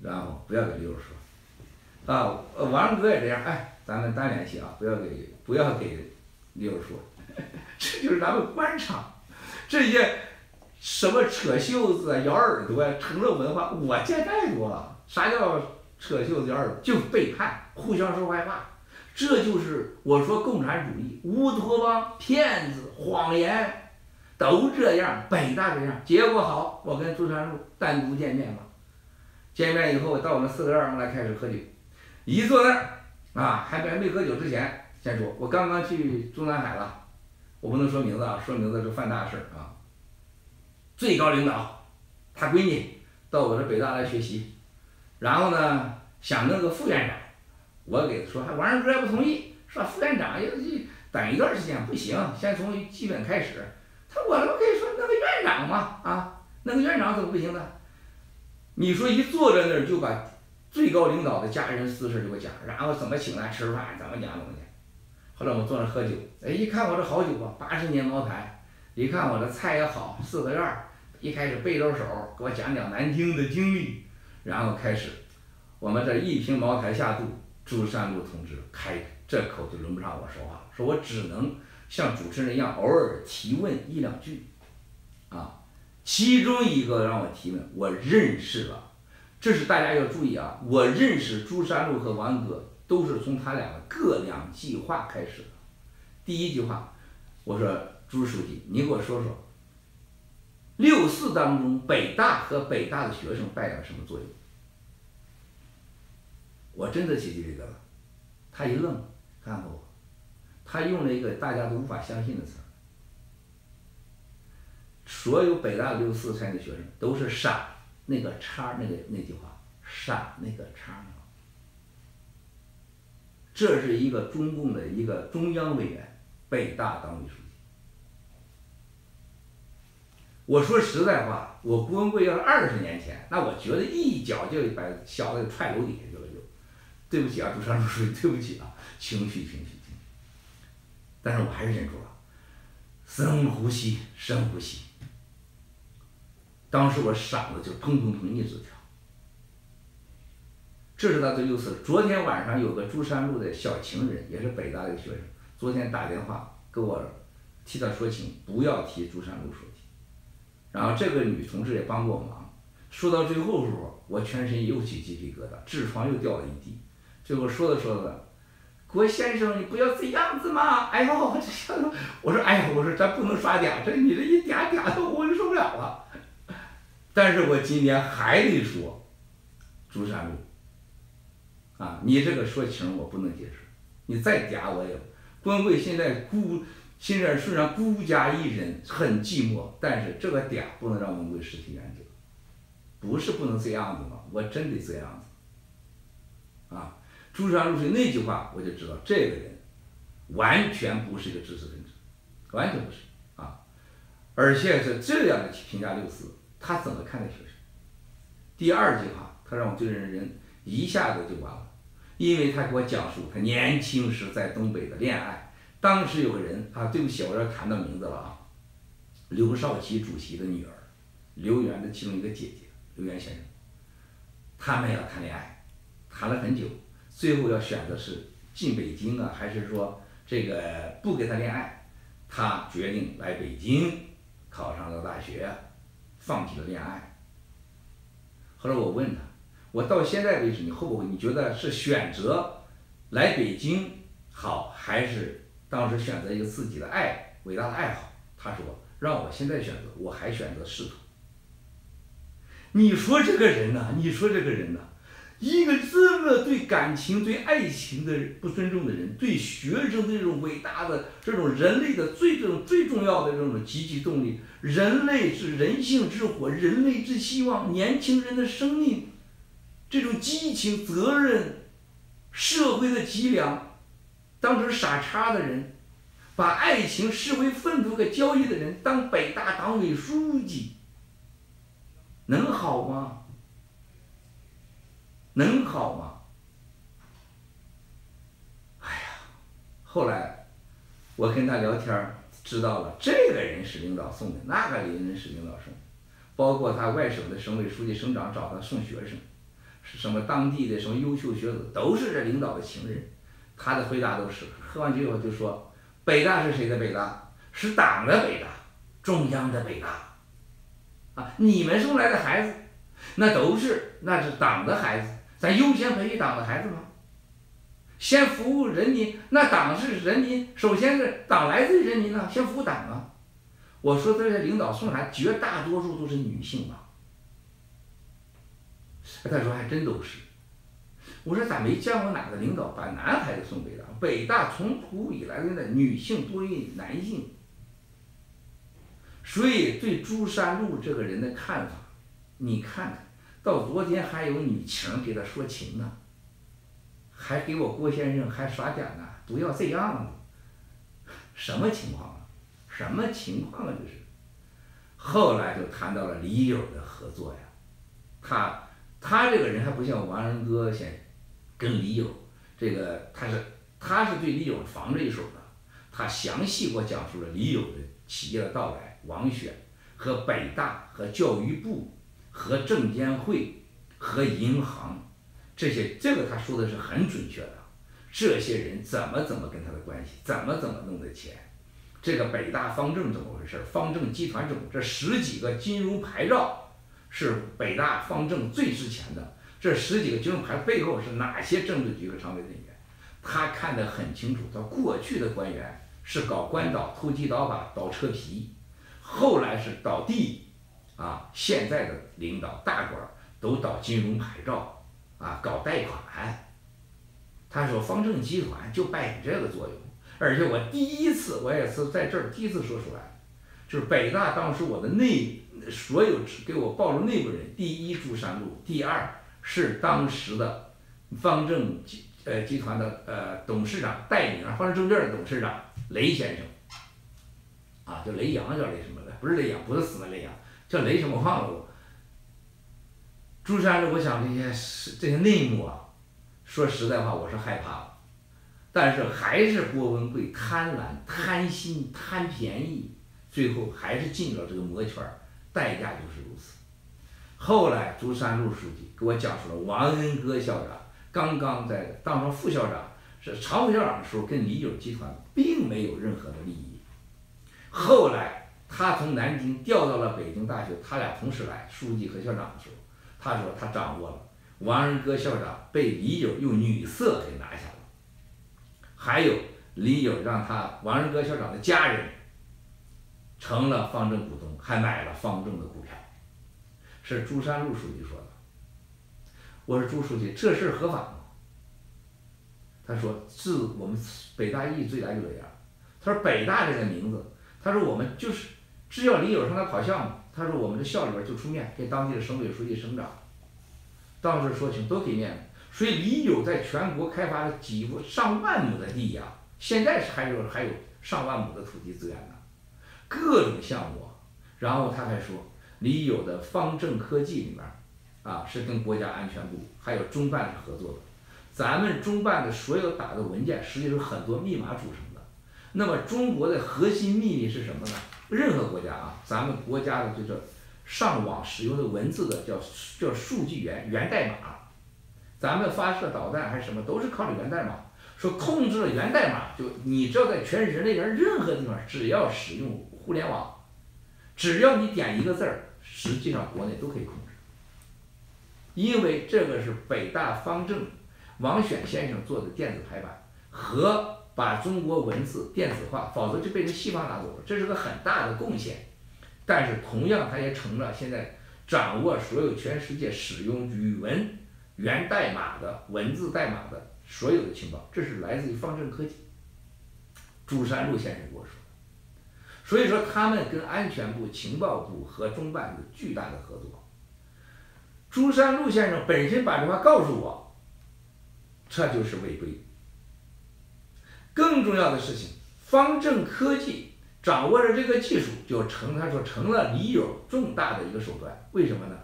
A: 然后不要给李友说，啊，王哥也这样，哎，咱们单联系啊，不要给不要给李友说，这就是咱们官场，这些什么扯袖子啊、咬耳朵啊、成了文化，我见太多了。啥叫扯袖子、咬耳朵？就是背叛，互相说坏话，这就是我说共产主义，乌托邦、骗子、谎言。都这样，北大这样，结果好，我跟朱传禄单独见面了。见面以后，到我们四个院儿来开始喝酒。一坐那儿，啊，还没没喝酒之前，先说，我刚刚去中南海了，我不能说名字啊，说名字就犯大事啊。最高领导，他闺女到我这北大来学习，然后呢，想弄个副院长，我给他说，王二哥也不同意，说副院长要等一段时间不行，先从基本开始。我他妈可以说那个院长嘛啊，那个院长怎么不行呢？你说一坐在那儿就把最高领导的家人私事就给我讲，然后怎么请来吃饭，怎么讲怎么讲。后来我坐那喝酒，哎，一看我这好酒啊，八十年茅台，一看我这菜也好，四合院儿，一开始背着手给我讲讲南京的经历，然后开始，我们这一瓶茅台下肚，朱山路同志开这口就轮不上我说话，说我只能。像主持人一样偶尔提问一两句，啊，其中一个让我提问，我认识了，这是大家要注意啊，我认识朱山路和王哥都是从他俩的各两句话开始的。第一句话，我说朱书记，你给我说说，六四当中北大和北大的学生扮演什么作用？我真的起鸡皮疙瘩，他一愣，看看我。他用了一个大家都无法相信的词，所有北大六四参的学生都是傻，那个叉那个那句话，傻那个叉这是一个中共的一个中央委员，北大党委书记。我说实在话，我郭文贵要是二十年前，那我觉得一脚就把小子踹楼底下去了就。对不起啊，朱山书记，对不起啊，情绪情绪。但是我还是忍住了，深呼吸，深呼吸。当时我嗓子就砰砰砰一直跳。这是他最优次。昨天晚上有个珠山路的小情人，也是北大的学生，昨天打电话给我替他说情，不要提珠山路说情。然后这个女同志也帮过我忙，说到最后时候，我全身又起鸡皮疙瘩，痔疮又掉了一地。最后说着说着。郭先生，你不要这样子嘛！哎呦，我这想，我说，哎呀，我说咱不能耍嗲，这你这一嗲嗲的，我就受不了了。但是我今天还得说，朱山路，啊，你这个说情我不能接受，你再嗲我也。关贵现在孤，现在虽然孤家一人，很寂寞，但是这个嗲不能让文贵失去原则，不是不能这样子吗？我真得这样子，啊。朱山入水那句话，我就知道这个人完全不是。一个知识分子，完全不是。啊！而且是。这样的评价六四，他怎么看待学生？第二句话，他让我对这人一下子就完了，因为他给我讲述他年轻时在东北的恋爱。当时有个人啊，对不起，我要谈到名字了啊，刘少奇主席的女儿，刘源的其中一个姐姐，刘源先生，他们要谈恋爱，谈了很久。最后要选择是进北京啊，还是说这个不跟他恋爱？他决定来北京，考上了大学，放弃了恋爱。后来我问他，我到现在为止，你后悔？你觉得是选择来北京好，还是当时选择一个自己的爱伟大的爱好？他说，让我现在选择，我还选择仕途。你说这个人呢，你说这个人呢。一个这么对感情、对爱情的不尊重的人，对学生这种伟大的这种人类的最这种最重要的这种积极动力，人类是人性之火，人类之希望，年轻人的生命，这种激情、责任、社会的脊梁，当成傻叉的人，把爱情视为粪土和交易的人，当北大党委书记，能好吗？能好吗？哎呀，后来我跟他聊天，知道了这个人是领导送的，那个人是领导送的，包括他外省的省委书记、省长找他送学生，是什么当地的什么优秀学子，都是这领导的情人。他的回答都是，喝完酒以后就说：“北大是谁的北大？是党的北大，中央的北大。啊，你们送来的孩子，那都是那是党的孩子。”咱优先培育党的孩子吗？先服务人民，那党是人民，首先是党来自于人民呢，先服务党啊！我说这些领导送孩子，绝大多数都是女性吧？他说还真都是。我说咋没见过哪个领导把男孩子送北大？北大从古以来的女性多于男性，所以对朱山路这个人的看法，你看看。到昨天还有女情给他说情呢，还给我郭先生还耍点呢，不要这样子，什么情况啊？什么情况啊？这是。后来就谈到了李友的合作呀，他他这个人还不像王仁哥先，跟李友这个他是他是对李友防着一手的，他详细给我讲述了李友的企业的到来、王选和北大和教育部。和证监会和银行这些，这个他说的是很准确的。这些人怎么怎么跟他的关系，怎么怎么弄的钱？这个北大方正怎么回事？方正集团怎么？这十几个金融牌照是北大方正最值钱的。这十几个金融牌背后是哪些政治局和常委人员？他看得很清楚。他过去的官员是搞官倒、投机倒把、倒车皮，后来是倒地。啊，现在的领导大官都倒金融牌照，啊，搞贷款。他说方正集团就扮演这个作用，而且我第一次，我也是在这儿第一次说出来，就是北大当时我的内所有给我暴露内部人，第一朱山路，第二是当时的方正集呃集团的呃董事长代理人，方正证券的董事长雷先生，啊，叫雷阳，叫雷什么的，不是雷阳，不是死的雷阳。叫雷什么忘了我？朱山路，我想这些是这些内幕啊，说实在话，我是害怕。但是还是郭文贵贪婪、贪心、贪便宜，最后还是进了这个魔圈代价就是如此。后来朱山路书记给我讲述了王恩歌校长刚刚在当上副校长，是常务校长的时候，跟李友集团并没有任何的利益。后来。他从南京调到了北京大学，他俩同时来，书记和校长的时候，他说他掌握了王仁哥校长被李友用女色给拿下了，还有李友让他王仁哥校长的家人成了方正股东，还买了方正的股票，是朱山路书记说的。我说朱书记，这事合法吗？他说自我们北大一直以来就这样。他说北大这个名字，他说我们就是。是要李友上来跑项目，他说我们这校里边就出面给当地的省委书记、省长，当时说清都给面子。所以李友在全国开发了几上万亩的地呀，现在是还有还有上万亩的土地资源呢，各种项目。然后他还说，李友的方正科技里面，啊是跟国家安全部还有中办是合作的，咱们中办的所有打的文件实际是很多密码组成的。那么中国的核心秘密是什么呢？任何国家啊，咱们国家的这个上网使用的文字的叫叫数据源源代码，咱们发射导弹还是什么都是靠着源代码。说控制了源代码，就你知道在全人类上任何地方，只要使用互联网，只要你点一个字儿，实际上国内都可以控制，因为这个是北大方正王选先生做的电子排版和把中国文字电子化，否则就被人西方拿走了，这是个很大的贡献。但是同样，它也成了现在掌握所有全世界使用语文源代码的文字代码的所有的情报，这是来自于方正科技。朱山路先生跟我说的，所以说他们跟安全部、情报部和中办有巨大的合作。朱山路先生本身把这话告诉我，这就是违规。更重要的事情，方正科技。掌握着这个技术，就成他说成了李友重大的一个手段。为什么呢？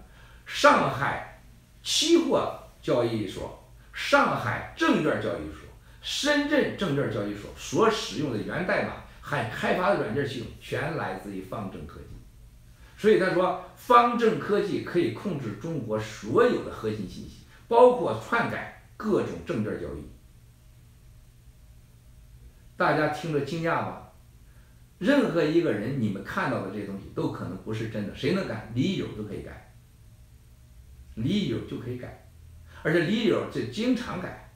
A: 上海期货交易所、上海证券交易所、深圳证券交易所所使用的源代码，还开发的软件系统，全来自于方正科技。所以他说，方正科技可以控制中国所有的核心信息，包括篡改各种证券交易。大家听着惊讶吧？任何一个人，你们看到的这些东西都可能不是真的。谁能改？李友都可以改，李友就可以改，而且李友这经常改。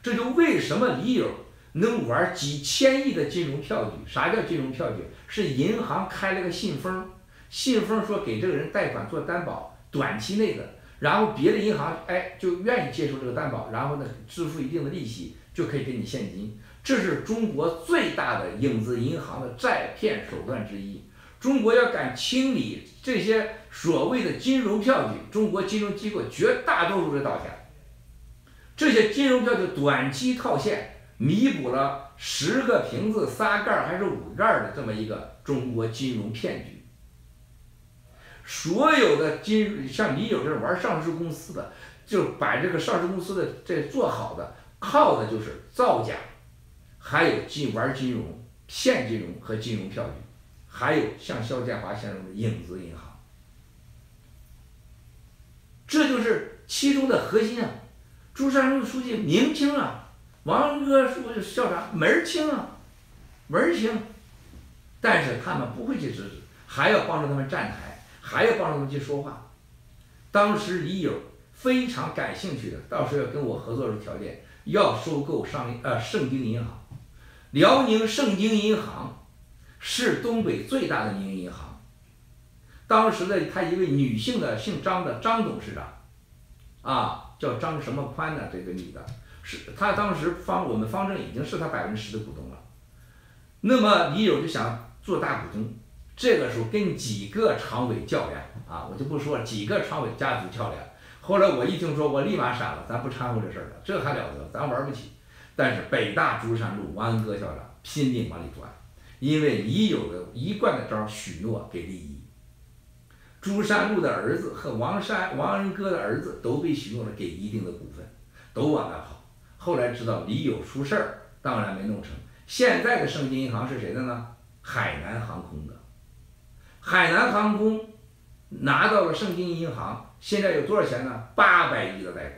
A: 这就为什么李友能玩几千亿的金融票据？啥叫金融票据？是银行开了个信封，信封说给这个人贷款做担保，短期内的，然后别的银行哎就愿意接受这个担保，然后呢支付一定的利息，就可以给你现金。这是中国最大的影子银行的诈骗手段之一。中国要敢清理这些所谓的金融票据，中国金融机构绝大多数是倒下。这些金融票据短期套现，弥补了十个瓶子仨盖还是五盖的这么一个中国金融骗局。所有的金像你有这玩上市公司的，就把这个上市公司的这做好的，靠的就是造假。还有金玩金融、骗金融和金融票据，还有像肖建华先生的影子银行，这就是其中的核心啊！朱山路书记明清啊，王哥书记校长门清啊，门清，但是他们不会去制止，还要帮助他们站台，还要帮助他们去说话。当时李友非常感兴趣的，到时候要跟我合作的条件，要收购上呃盛京银行。辽宁盛京银行是东北最大的民营银行。当时的他一位女性的姓张的张董事长，啊，叫张什么宽呢？这个女的，是她当时方我们方正已经是他百分之十的股东了。那么李友就想做大股东，这个时候跟几个常委较量啊，我就不说了，几个常委家族较量。后来我一听说，我立马闪了，咱不掺和这事儿了，这还了得，咱玩不起。但是北大珠山路王恩哥校长拼命往里钻，因为已有的一贯的招许诺给利益。朱山路的儿子和王山王恩哥的儿子都被许诺了给一定的股份，都往那跑。后来知道李友出事儿，当然没弄成。现在的盛京银行是谁的呢？海南航空的。海南航空拿到了盛京银行，现在有多少钱呢？八百亿的贷款。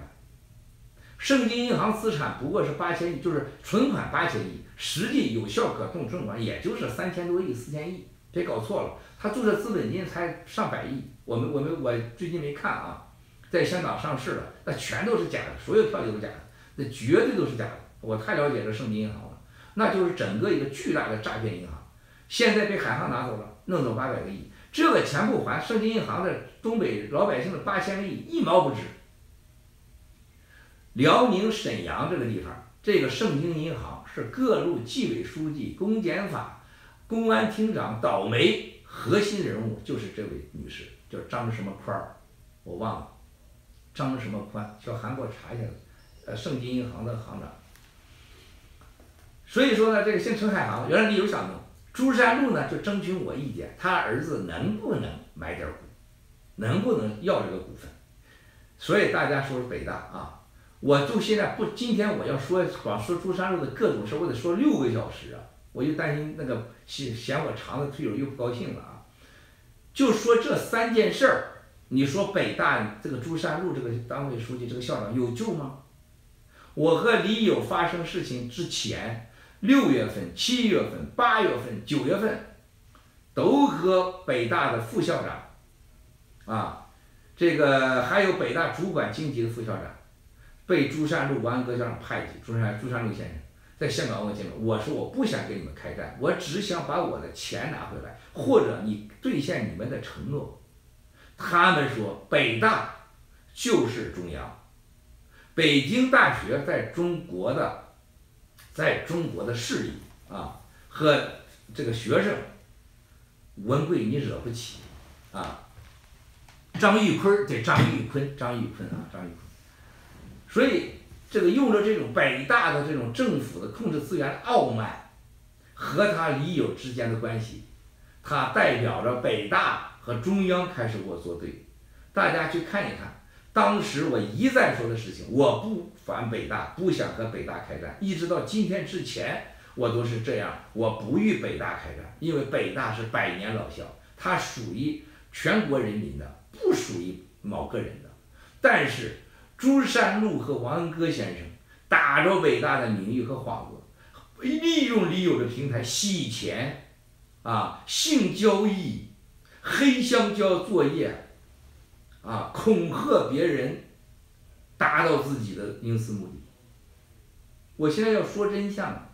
A: 盛京银行资产不过是八千亿，就是存款八千亿，实际有效可动存款也就是三千多亿、四千亿，别搞错了。他注册资本金才上百亿，我们我们我最近没看啊，在香港上市了，那全都是假的，所有票都是假的，那绝对都是假的。我太了解这盛京银行了，那就是整个一个巨大的诈骗银行，现在被海航拿走了，弄走八百个亿，这个钱不还，盛京银行的东北老百姓的八千个亿一毛不值。辽宁沈阳这个地方，这个盛京银行是各路纪委书记、公检法、公安厅长倒霉核心人物，就是这位女士，叫张什么宽儿，我忘了，张什么宽，小韩给我查一下子，呃，盛京银行的行长。所以说呢，这个姓陈海航，原来你有想弄，朱山路呢就征询我意见，他儿子能不能买点股，能不能要这个股份？所以大家说说北大啊。我就现在不，今天我要说光说珠山路的各种事，我得说六个小时啊！我就担心那个嫌嫌我长的推友又不高兴了啊！就说这三件事儿，你说北大这个珠山路这个党委书记这个校长有救吗？我和李友发生事情之前，六月份、七月份、八月份、九月份，都和北大的副校长啊，这个还有北大主管经济的副校长，被朱善禄、王安阁校长派去。朱山朱善禄先生在香港问我见面，我说我不想跟你们开战，我只想把我的钱拿回来，或者你兑现你们的承诺。他们说北大就是中央，北京大学在中国的，在中国的势力啊和这个学生，文贵你惹不起啊。张玉坤对张玉坤，张玉坤啊，张玉坤，所以这个用着这种北大的这种政府的控制资源的傲慢，和他李友之间的关系，他代表着北大和中央开始给我作对。大家去看一看，当时我一再说的事情，我不反北大，不想和北大开战，一直到今天之前，我都是这样，我不与北大开战，因为北大是百年老校，它属于全国人民的。不属于某个人的，但是朱山路和王恩阁先生打着伟大的名誉和幌子，利用李友的平台洗钱，啊，性交易，黑香蕉作业，啊，恐吓别人，达到自己的营私目的。我现在要说真相，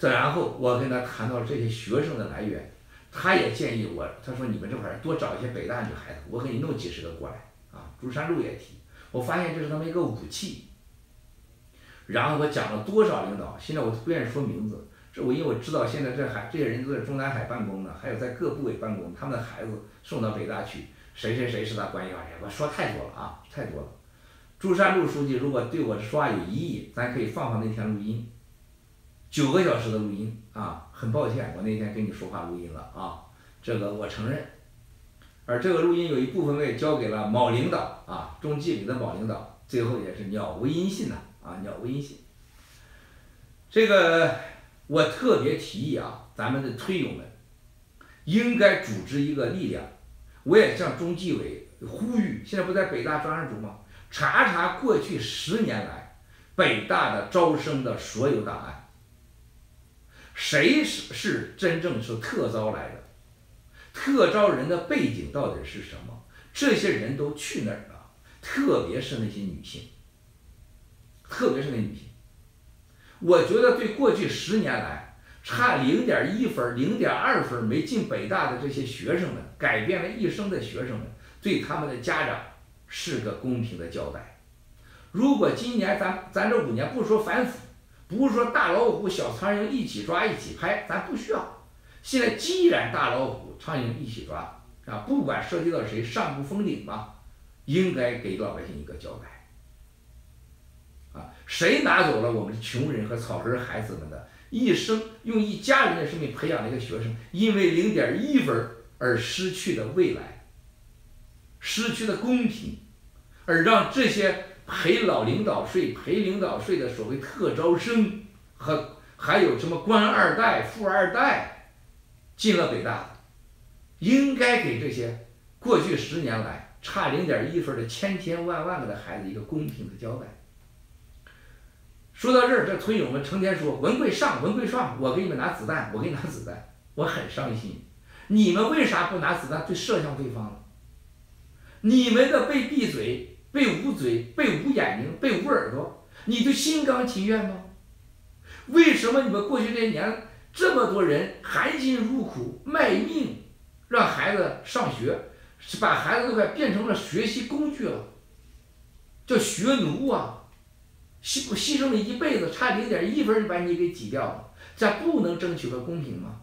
A: 然后我跟他谈到这些学生的来源。他也建议我，他说你们这块儿多找一些北大女孩子，我给你弄几十个过来朱山路也提，我发现这是他们一个武器。然后我讲了多少领导，现在我不愿意说名字，这我因为我知道现在这还这些人都在中南海办公呢，还有在各部委办公，他们的孩子送到北大去，谁谁谁是他关系人，我说太多了啊，太多了。朱山路书记如果对我说话有异议，咱可以放放那天录音。九个小时的录音啊，很抱歉，我那天跟你说话录音了啊，这个我承认。而这个录音有一部分我也交给了某领导啊，中纪委的某领导，最后也是鸟无音信呐啊，鸟无音信。这个我特别提议啊，咱们的推友们应该组织一个力量，我也向中纪委呼吁，现在不在北大招生组吗？查查过去十年来北大的招生的所有档案。谁是是真正是特招来的？特招人的背景到底是什么？这些人都去哪儿了？特别是那些女性，特别是那女性，我觉得对过去十年来差零点一分、零点二分没进北大的这些学生们，改变了一生的学生们，对他们的家长是个公平的交代。如果今年咱咱这五年不说反腐。不是说大老虎、小苍蝇一起抓一起拍，咱不需要。现在既然大老虎、苍蝇一起抓，啊，不管涉及到谁，上不封顶吧，应该给老百姓一个交代。啊，谁拿走了我们穷人和草根孩子们的一生，用一家人的生命培养了一个学生，因为零点一分而失去的未来，失去的公平，而让这些。赔老领导税、赔领导税的所谓特招生，和还有什么官二代、富二代进了北大，应该给这些过去十年来差零点一分的千千万万个的孩子一个公平的交代。说到这儿，这村友们成天说文贵上，文贵上，我给你们拿子弹，我给你拿子弹，我很伤心。你们为啥不拿子弹对射向对方呢？你们的被闭嘴。被捂嘴，被捂眼睛，被捂耳朵，你就心甘情愿吗？为什么你们过去这些年这么多人含辛茹苦卖命，让孩子上学，把孩子都快变成了学习工具了，叫学奴啊！牺牺牲了一辈子，差零点一分就把你给挤掉了，这不能争取个公平吗？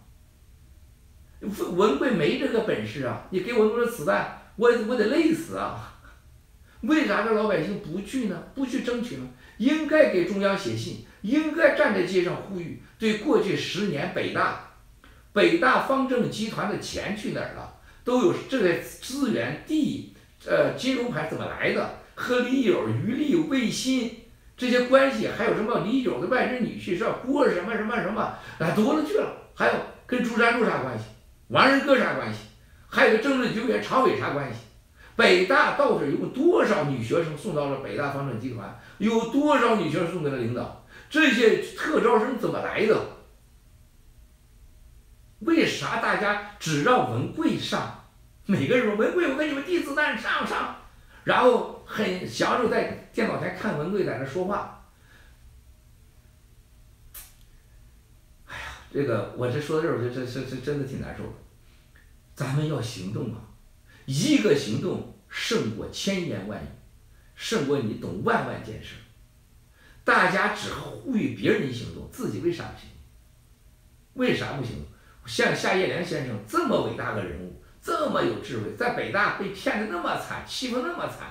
A: 文贵没这个本事啊！你给我那么多子弹，我我得累死啊！为啥这老百姓不去呢？不去争取呢？应该给中央写信，应该站在街上呼吁，对过去十年北大、北大方正集团的钱去哪儿了？都有这个资源、地、呃金融盘怎么来的？和李友、余力、魏新这些关系，还有什么李友的外甥女婿是郭什么什么什么，啊多了去了。还有跟朱山柱啥关系？王仁哥啥关系？还有个政治局委员常委啥关系？北大到底有多少女学生送到了北大方正集团？有多少女学生送给了领导？这些特招生怎么来的？为啥大家只让文贵上，每个人说文贵，我跟你们递子弹上上，然后很享受在电脑前看文贵在那说话。哎呀，这个我这说到这儿，我这这这真的挺难受的。咱们要行动啊！一个行动胜过千言万语，胜过你懂万万件事。大家只呼吁别人行动，自己为啥不行？为啥不行？像夏业良先生这么伟大的人物，这么有智慧，在北大被骗的那么惨，欺负那么惨，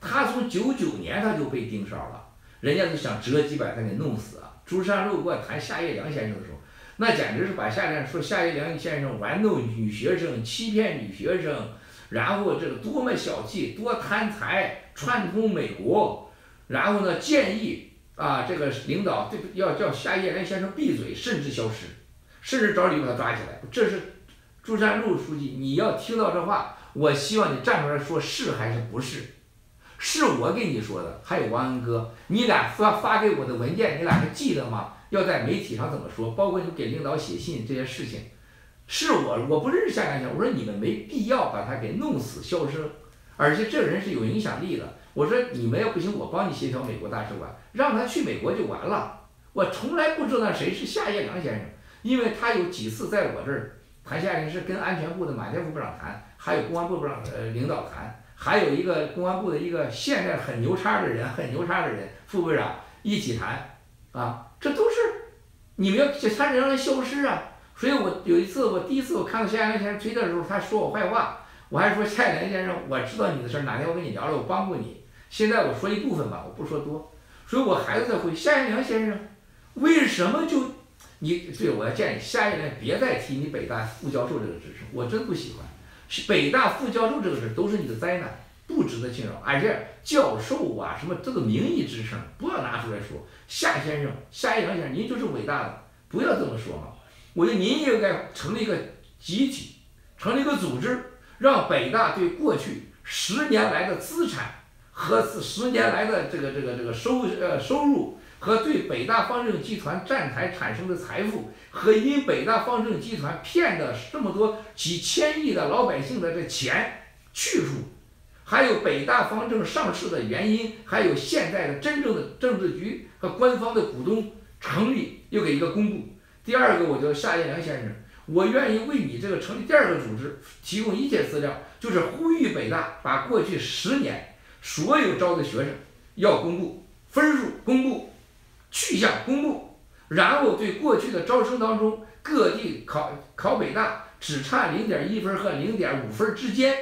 A: 他从九九年他就被盯梢了，人家就想折几百他给弄死啊！朱山路给我谈夏业良先生的时候，那简直是把夏良说夏业良先生玩弄女学生，欺骗女学生，然后这个多么小气，多贪财，串通美国，然后呢建议啊这个领导这要叫夏业良先生闭嘴，甚至消失。甚至找理由把他抓起来，这是朱山路书记，你要听到这话，我希望你站出来说是还是不是？是我给你说的，还有王恩哥，你俩发发给我的文件，你俩还记得吗？要在媒体上怎么说？包括你给领导写信这些事情，是我，我不认识夏良先，我说你们没必要把他给弄死消失，而且这人是有影响力的，我说你们要不行，我帮你协调美国大使馆，让他去美国就完了。我从来不知道谁是夏业良先生。因为他有几次在我这儿谈下来是跟安全部的马建副部长谈，还有公安部部长呃领导谈，还有一个公安部的一个现在很牛叉的人，很牛叉的人副部长一起谈，啊，这都是你们要差点让他消失啊！所以我有一次我第一次我看到夏延良先生推特的时候，他说我坏话，我还说夏延良先生，我知道你的事儿，哪天我跟你聊了，我帮过你。现在我说一部分吧，我不说多，所以我还是在回夏延良先生，为什么就？你对我要建议，下一年别再提你北大副教授这个职称，我真不喜欢。北大副教授这个事都是你的灾难，不值得惊扰。而且教授啊，什么这个名义职称不要拿出来说。夏先生，夏一良先生，您就是伟大的，不要这么说嘛。我觉得您应该成立一个集体，成立一个组织，让北大对过去十年来的资产和十年来的这个这个这个收呃收入。和对北大方正集团站台产生的财富，和因北大方正集团骗的这么多几千亿的老百姓的这钱去处，还有北大方正上市的原因，还有现在的真正的政治局和官方的股东成立，又给一个公布。第二个，我叫夏建良先生，我愿意为你这个成立第二个组织提供一切资料，就是呼吁北大把过去十年所有招的学生要公布分数公布。去向公布，然后对过去的招生当中各地考考北大只差零点一分和零点五分之间，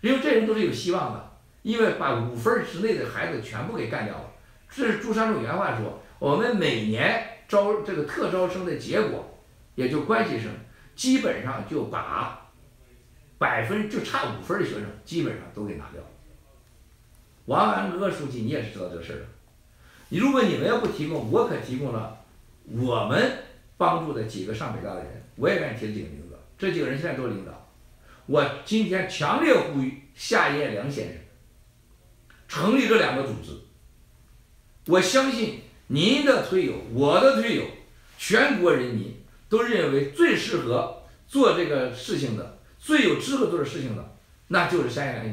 A: 因为这人都是有希望的，因为把五分之内的孩子全部给干掉了。这是朱山柱原话说，我们每年招这个特招生的结果，也就关系生，基本上就把百分就差五分的学生基本上都给拿掉了。王安哥书记，你也是知道这事儿的。如果你们要不提供，我可提供了我们帮助的几个上北大的人，我也愿意提这几个名字。这几个人现在都是领导。我今天强烈呼吁夏业良先生成立这两个组织。我相信您的推友，我的推友，全国人民都认为最适合做这个事情的、最有资格做这事情的，那就是夏业良先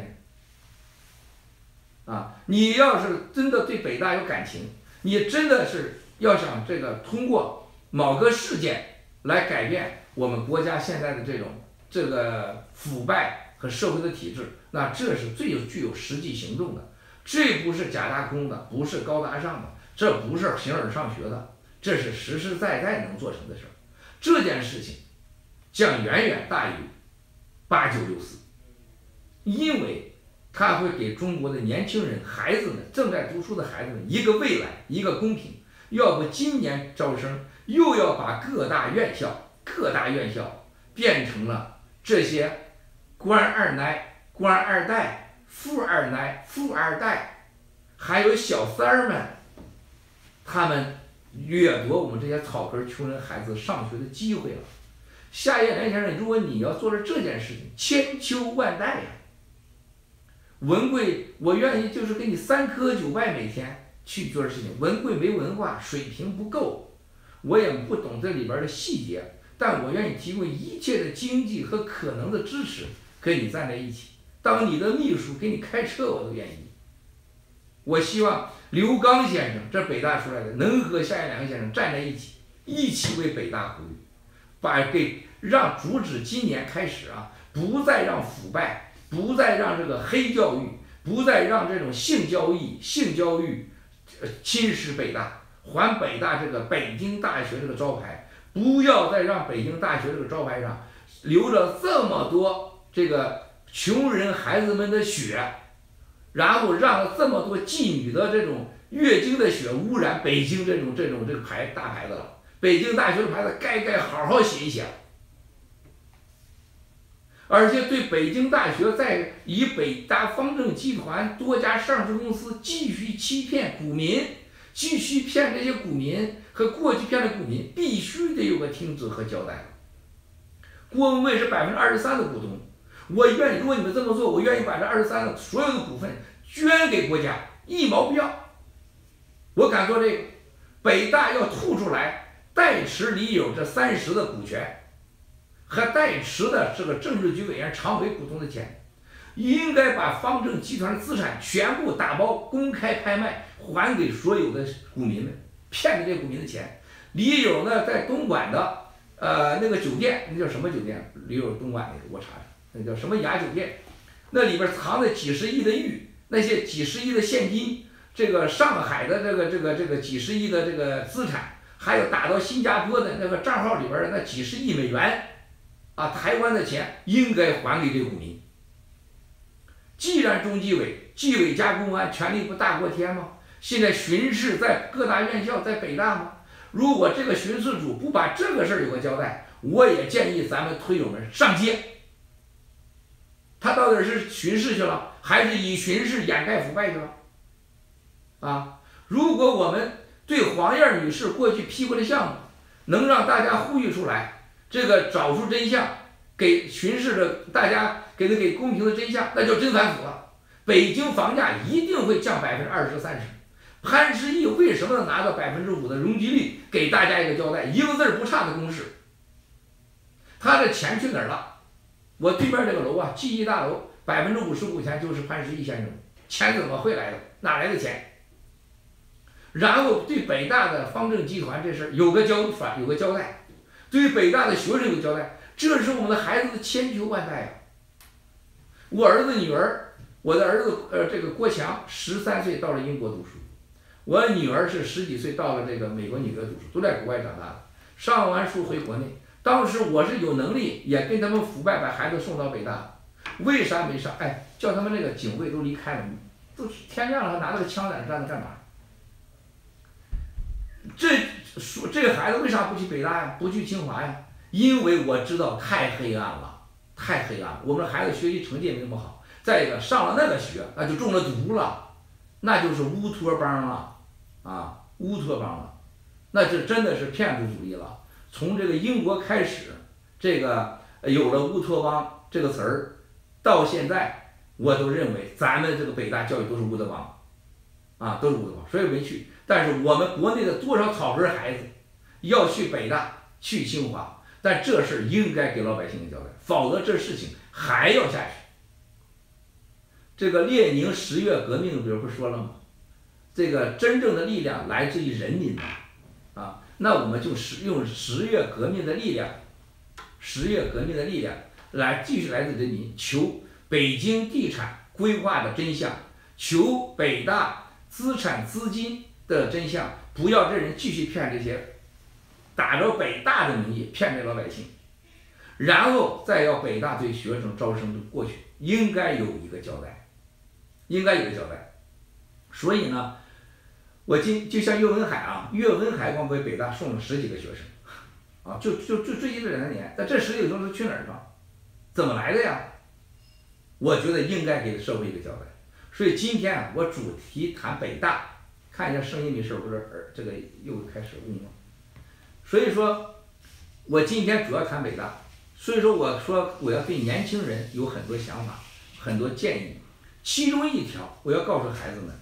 A: 生。啊，你要是真的对北大有感情，你真的是要想这个通过某个事件来改变我们国家现在的这种这个腐败和社会的体制，那这是最有具有实际行动的，这不是假大空的，不是高大上的，这不是形而上学的，这是实实在在能做成的事儿。这件事情将远远大于八九六四，因为。他会给中国的年轻人、孩子们正在读书的孩子们一个未来，一个公平。要不今年招生又要把各大院校、各大院校变成了这些官二奶、官二代、富二奶、富二代，还有小三儿们，他们掠夺我们这些草根穷人孩子上学的机会了。夏业良先生，如果你要做了这件事情，千秋万代呀！文贵，我愿意就是给你三颗九拜每天去做事情。文贵没文化，水平不够，我也不懂这里边的细节，但我愿意提供一切的经济和可能的支持，
B: 跟你站在一起，当你的秘书给你开车我都愿意。我希望刘刚先生，这北大出来的，能和夏彦良先生站在一起，一起为北大呼吁，把给让阻止今年开始啊，不再让腐败，不再让这个黑教育，不再让这种性交易、性教育，呃，侵蚀北大，还北大这个北京大学这个招牌，不要再让北京大学这个招牌上流着这么多这个穷人孩子们的血，然后让这么多妓女的这种月经的血污染北京这种这种这个牌大牌子了。北京大学的牌子该该好好写一写。而且对北京大学在以北大方正集团多家上市公司继续欺骗股民，继续骗这些股民和过去骗的股民，必须得有个停止和交代。郭文贵是百分之二十三的股东，我愿意，如果你们这么做，我愿意把这二十三的所有的股份捐给国家，一毛不要。我敢做这个，北大要吐出来代持李友这三十的股权。和代持的这个政治局委员、常委、股东的钱，应该把方正集团的资产全部打包公开拍卖，还给所有的股民们，骗的这股民的钱。李友呢，在东莞的呃那个酒店，那叫什么酒店？李友东莞那个，我查查，那叫什么雅酒店？那里边藏着几十亿的玉，那些几十亿的现金，这个上海的这个这个这个几十亿的这个资产，还有打到新加坡的那个账号里边的那几十亿美元。啊，台湾的钱应该还给这股民。既然中纪委、纪委加公安权力不大过天吗？现在巡视在各大院校，在北大吗？如果这个巡视组不把这个事儿有个交代，我也建议咱们推友们上街。他到底是巡视去了，还是以巡视掩盖腐败去了？啊，如果我们对黄燕女士过去批过的项目，能让大家呼吁出来。这个找出真相，给巡视的大家给他给公平的真相，那就真反腐了。北京房价一定会降百分之二十三十。潘石屹为什么能拿到百分之五的容积率？给大家一个交代，一个字儿不差的公式。他的钱去哪儿了？我对面这个楼啊，记忆大楼百分之五十股权就是潘石屹先生，钱怎么会来的？哪来的钱？然后对北大的方正集团这事儿有个交法，有个交代。对北大的学生有交代，这是我们的孩子的千秋万代啊！我儿子女儿，我的儿子呃，这个郭强十三岁到了英国读书，我女儿是十几岁到了这个美国纽约读书，都在国外长大的。上完书回国内，当时我是有能力也跟他们腐败把孩子送到北大，为啥没上？哎，叫他们那个警卫都离开了，都天亮了还拿着个枪在那站着干嘛？这。说这个孩子为啥不去北大呀？不去清华呀？因为我知道太黑暗了，太黑暗了。我们的孩子学习成绩也没那么好。再一个，上了那个学，那就中了毒了，那就是乌托邦了，啊，乌托邦了，那就真的是骗子主义了。从这个英国开始，这个有了乌托邦这个词儿，到现在，我都认为咱们这个北大教育都是乌托邦，啊，都是乌托邦，所以没去。但是我们国内的多少草根孩子要去北大、去清华，但这事应该给老百姓交代，否则这事情还要下去。这个列宁十月革命不是不说了吗？这个真正的力量来自于人民啊，那我们就使用十月革命的力量，十月革命的力量来继续来自人民，求北京地产规划的真相，求北大资产资金。的真相，不要这人继续骗这些，打着北大的名义骗这老百姓，然后再要北大对学生招生过去，应该有一个交代，应该有个交代。所以呢，我今就像岳文海啊，岳文海光给北大送了十几个学生，啊，就就就最近这两三年，但这十几个学生去哪儿了？怎么来的呀？我觉得应该给社会一个交代。所以今天啊，我主题谈北大。看一下声音没事，不是耳这个又开始嗡了。所以说，我今天主要谈北大。所以说，我说我要对年轻人有很多想法，很多建议。其中一条，我要告诉孩子们，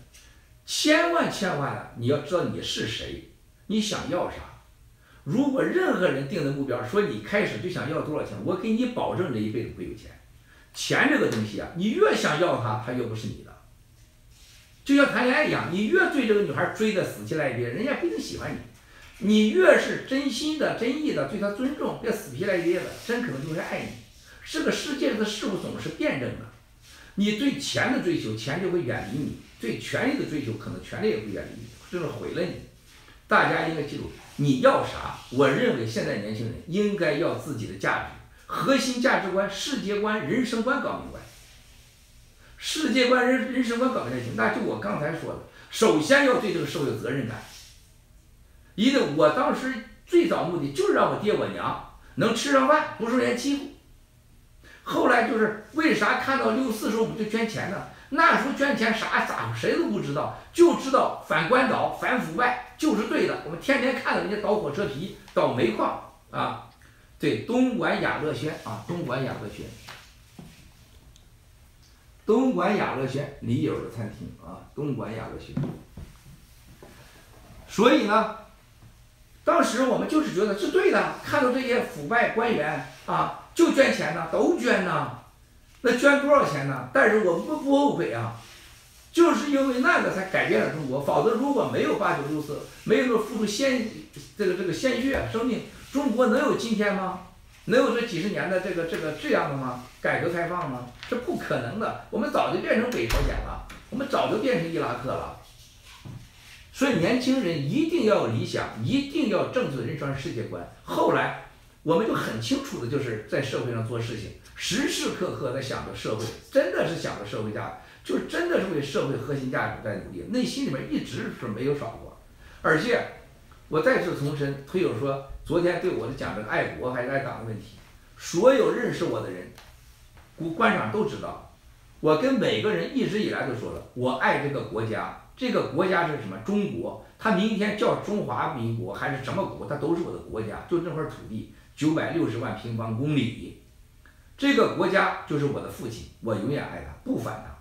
B: 千万千万的你要知道你是谁，你想要啥。如果任何人定的目标说你开始就想要多少钱，我给你保证这一辈子不有钱。钱这个东西啊，你越想要它，它越不是你的。就像谈恋爱一样，你越对这个女孩追的死皮赖皮，人家不一定喜欢你。你越是真心的、真意的对她尊重，越死皮赖脸的，真可能就会爱你。这个世界上的事物总是辩证的，你对钱的追求，钱就会远离你；对权力的追求，可能权力也会远离你，甚至毁了你。大家应该记住，你要啥？我认为现在年轻人应该要自己的价值、核心价值观、世界观、人生观搞明白。世界观、人人生观搞明白行，那就我刚才说的，首先要对这个社会有责任感。一个，我当时最早目的就是让我爹我娘能吃上饭，不受人欺负。后来就是为啥看到六四时候我们就捐钱呢？那时候捐钱啥咋谁都不知道，就知道反官倒、反腐败就是对的。我们天天看到人家倒火车皮、倒煤矿啊，对，东莞雅乐轩啊，东莞雅乐轩，东莞雅乐轩李友的餐厅啊，东莞雅乐轩。所以呢。当时我们就是觉得是对的，看到这些腐败官员啊，就捐钱呢，都捐呢，那捐多少钱呢？但是我们不不后悔啊，就是因为那个才改变了中国，否则如果没有八九六四，没有付出鲜这个这个鲜血生命，中国能有今天吗？能有这几十年的这个这个这样的吗？改革开放吗？这不可能的，我们早就变成北朝鲜了，我们早就变成伊拉克了。所以年轻人一定要有理想，一定要正确的人生世界观。后来我们就很清楚的，就是在社会上做事情，时时刻刻在想着社会，真的是想着社会价值，就真的是为社会核心价值在努力，内心里面一直是没有少过。而且我再次重申，推友说昨天对我的讲这个爱国还是爱党的问题，所有认识我的人，观观众都知道，我跟每个人一直以来都说了，我爱这个国家。这个国家是什么？中国，它明天叫中华民国还是什么国，它都是我的国家。就这块土地，九百六十万平方公里，这个国家就是我的父亲，我永远爱他，不反他。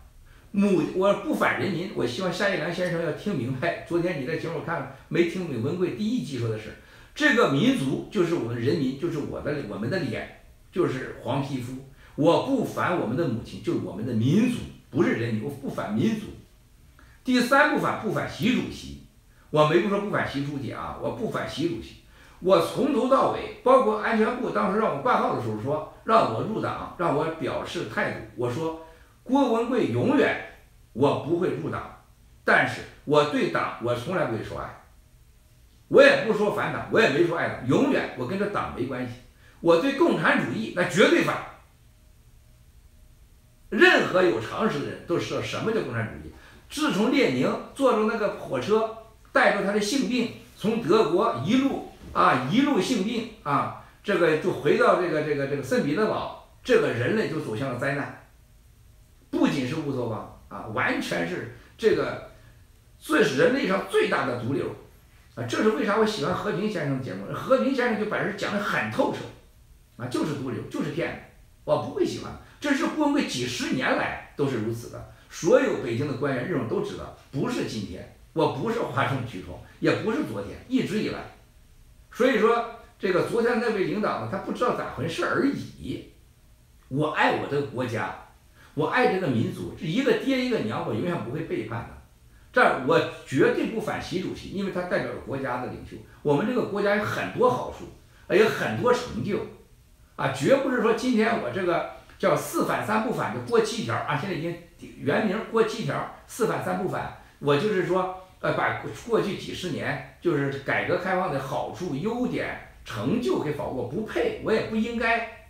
B: 母，我不反人民。我希望夏一良先生要听明白。昨天你在节目看没听明文贵第一集说的是，这个民族就是我们人民，就是我的我们的脸，就是黄皮肤。我不反我们的母亲，就是我们的民族，不是人民，我不反民族。第三不反不反习主席，我没不说不反习主席啊，我不反习主席，我从头到尾，包括安全部当时让我挂号的时候说让我入党，让我表示态度，我说郭文贵永远我不会入党，但是我对党我从来不会说爱，我也不说反党，我也没说爱党，永远我跟这党没关系，我对共产主义那绝对反，任何有常识的人都知道什么叫共产主义。自从列宁坐着那个火车，带着他的性病，从德国一路啊一路性病啊，这个就回到这个这个这个圣彼得堡，这个人类就走向了灾难。不仅是乌托邦啊，完全是这个，这是人类上最大的毒瘤啊！这是为啥我喜欢和平先生的节目？和平先生就把人讲得很透彻啊，就是毒瘤，就是骗子，我不会喜欢。这是过去几十年来都是如此的。所有北京的官员、任务都知道，不是今天，我不是哗众取宠，也不是昨天，一直以来。所以说，这个昨天那位领导呢，他不知道咋回事而已。我爱我的国家，我爱这个民族，一个爹一个娘，我永远不会背叛的。这我绝对不反习主席，因为他代表着国家的领袖。我们这个国家有很多好处，有很多成就，啊，绝不是说今天我这个叫四反三不反的过七条啊，现在已经。原名过七条，四反三不反。我就是说，呃，把过去几十年就是改革开放的好处、优点、成就给否，我不配，我也不应该。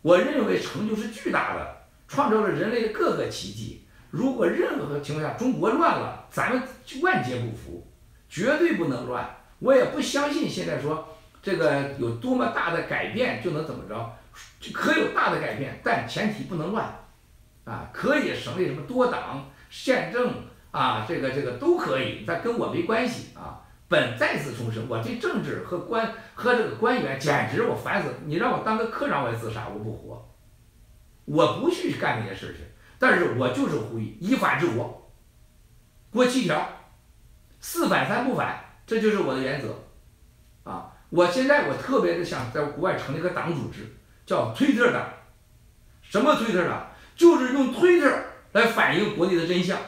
B: 我认为成就是巨大的，创造了人类的各个奇迹。如果任何情况下中国乱了，咱们万劫不复，绝对不能乱。我也不相信现在说这个有多么大的改变就能怎么着，可有大的改变，但前提不能乱。啊，可以省立什么多党宪政啊，这个这个都可以，但跟我没关系啊。本再次重申，我对政治和官和这个官员简直我烦死。你让我当个科长我也自杀，我不活，我不去干那些事情。但是我就是呼吁依法治国，过七条，四反三不反，这就是我的原则。啊，我现在我特别的想在国外成立个党组织，叫推特党。什么推特党？就是用推特来反映国内的真相。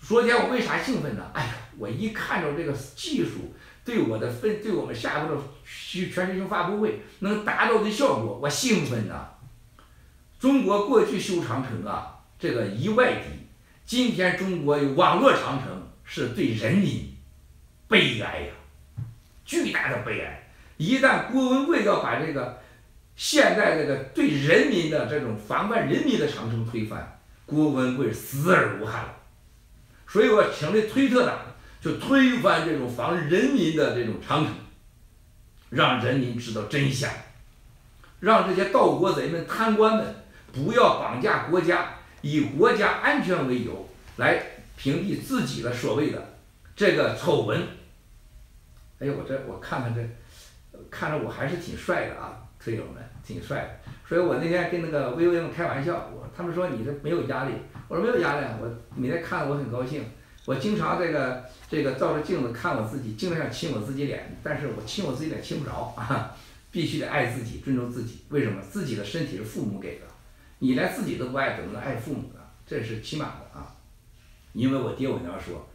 B: 昨天我为啥兴奋呢？哎呀，我一看着这个技术对我的分，对我们下一步的全全球发布会能达到的效果，我兴奋呐。中国过去修长城啊，这个一外敌，今天中国有网络长城，是对人民悲哀呀，巨大的悲哀。一旦郭文贵要把这个现在这个对人民的这种防范人民的长城推翻，郭文贵死而无憾了。所以我成立推特党，就推翻这种防人民的这种长城，让人民知道真相，让这些盗国贼们、贪官们不要绑架国家，以国家安全为由来屏蔽自己的所谓的这个丑闻。哎呦，我这我看看这。看着我还是挺帅的啊，推友们挺帅的，所以我那天跟那个微微们开玩笑，我他们说你这没有压力，我说没有压力，我每天看我很高兴，我经常这个这个照着镜子看我自己，经常想亲我自己脸，但是我亲我自己脸亲不着啊，必须得爱自己，尊重自己，为什么？自己的身体是父母给的，你连自己都不爱，怎么能爱父母呢？这是起码的啊，因为我爹我娘说，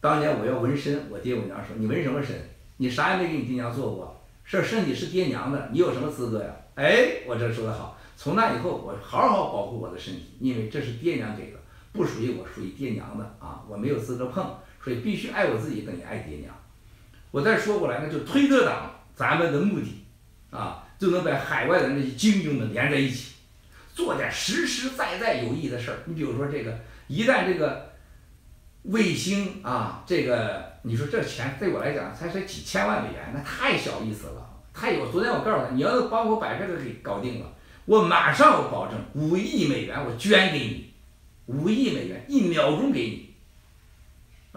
B: 当年我要纹身，我爹我娘说你纹什么身？你啥也没给你爹娘做过。这身体是爹娘的，你有什么资格呀？哎，我这说的好。从那以后，我好好保护我的身体，因为这是爹娘给的，不属于我，属于爹娘的啊，我没有资格碰，所以必须爱我自己，等于爱爹娘。我再说过来，那就推特党，咱们的目的啊，就能把海外的那些精英们连在一起，做点实实在在有意义的事儿。你比如说这个，一旦这个卫星啊，这个。你说这钱对我来讲才是几千万美元，那太小意思了。太有，昨天我告诉他，你要是帮我把这个给搞定了，我马上我保证五亿美元我捐给你，五亿美元一秒钟给你。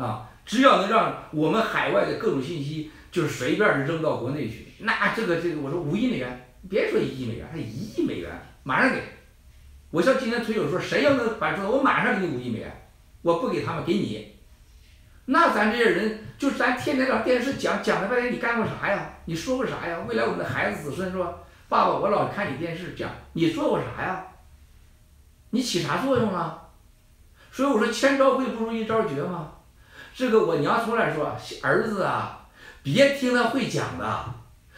B: 啊，只要能让我们海外的各种信息就是随便扔到国内去，那这个这个我说五亿美元，别说一亿美元，他一亿美元马上给。我像今天推友说，谁要能把这，我马上给你五亿美元，我不给他们，给你。那咱这些人，就咱天天让电视讲讲了半天，你干过啥呀？你说过啥呀？未来我们的孩子子孙说，爸爸，我老看你电视讲，你做过啥呀？你起啥作用啊？所以我说千招会不如一招绝嘛。这个我娘从来说，儿子啊，别听他会讲的，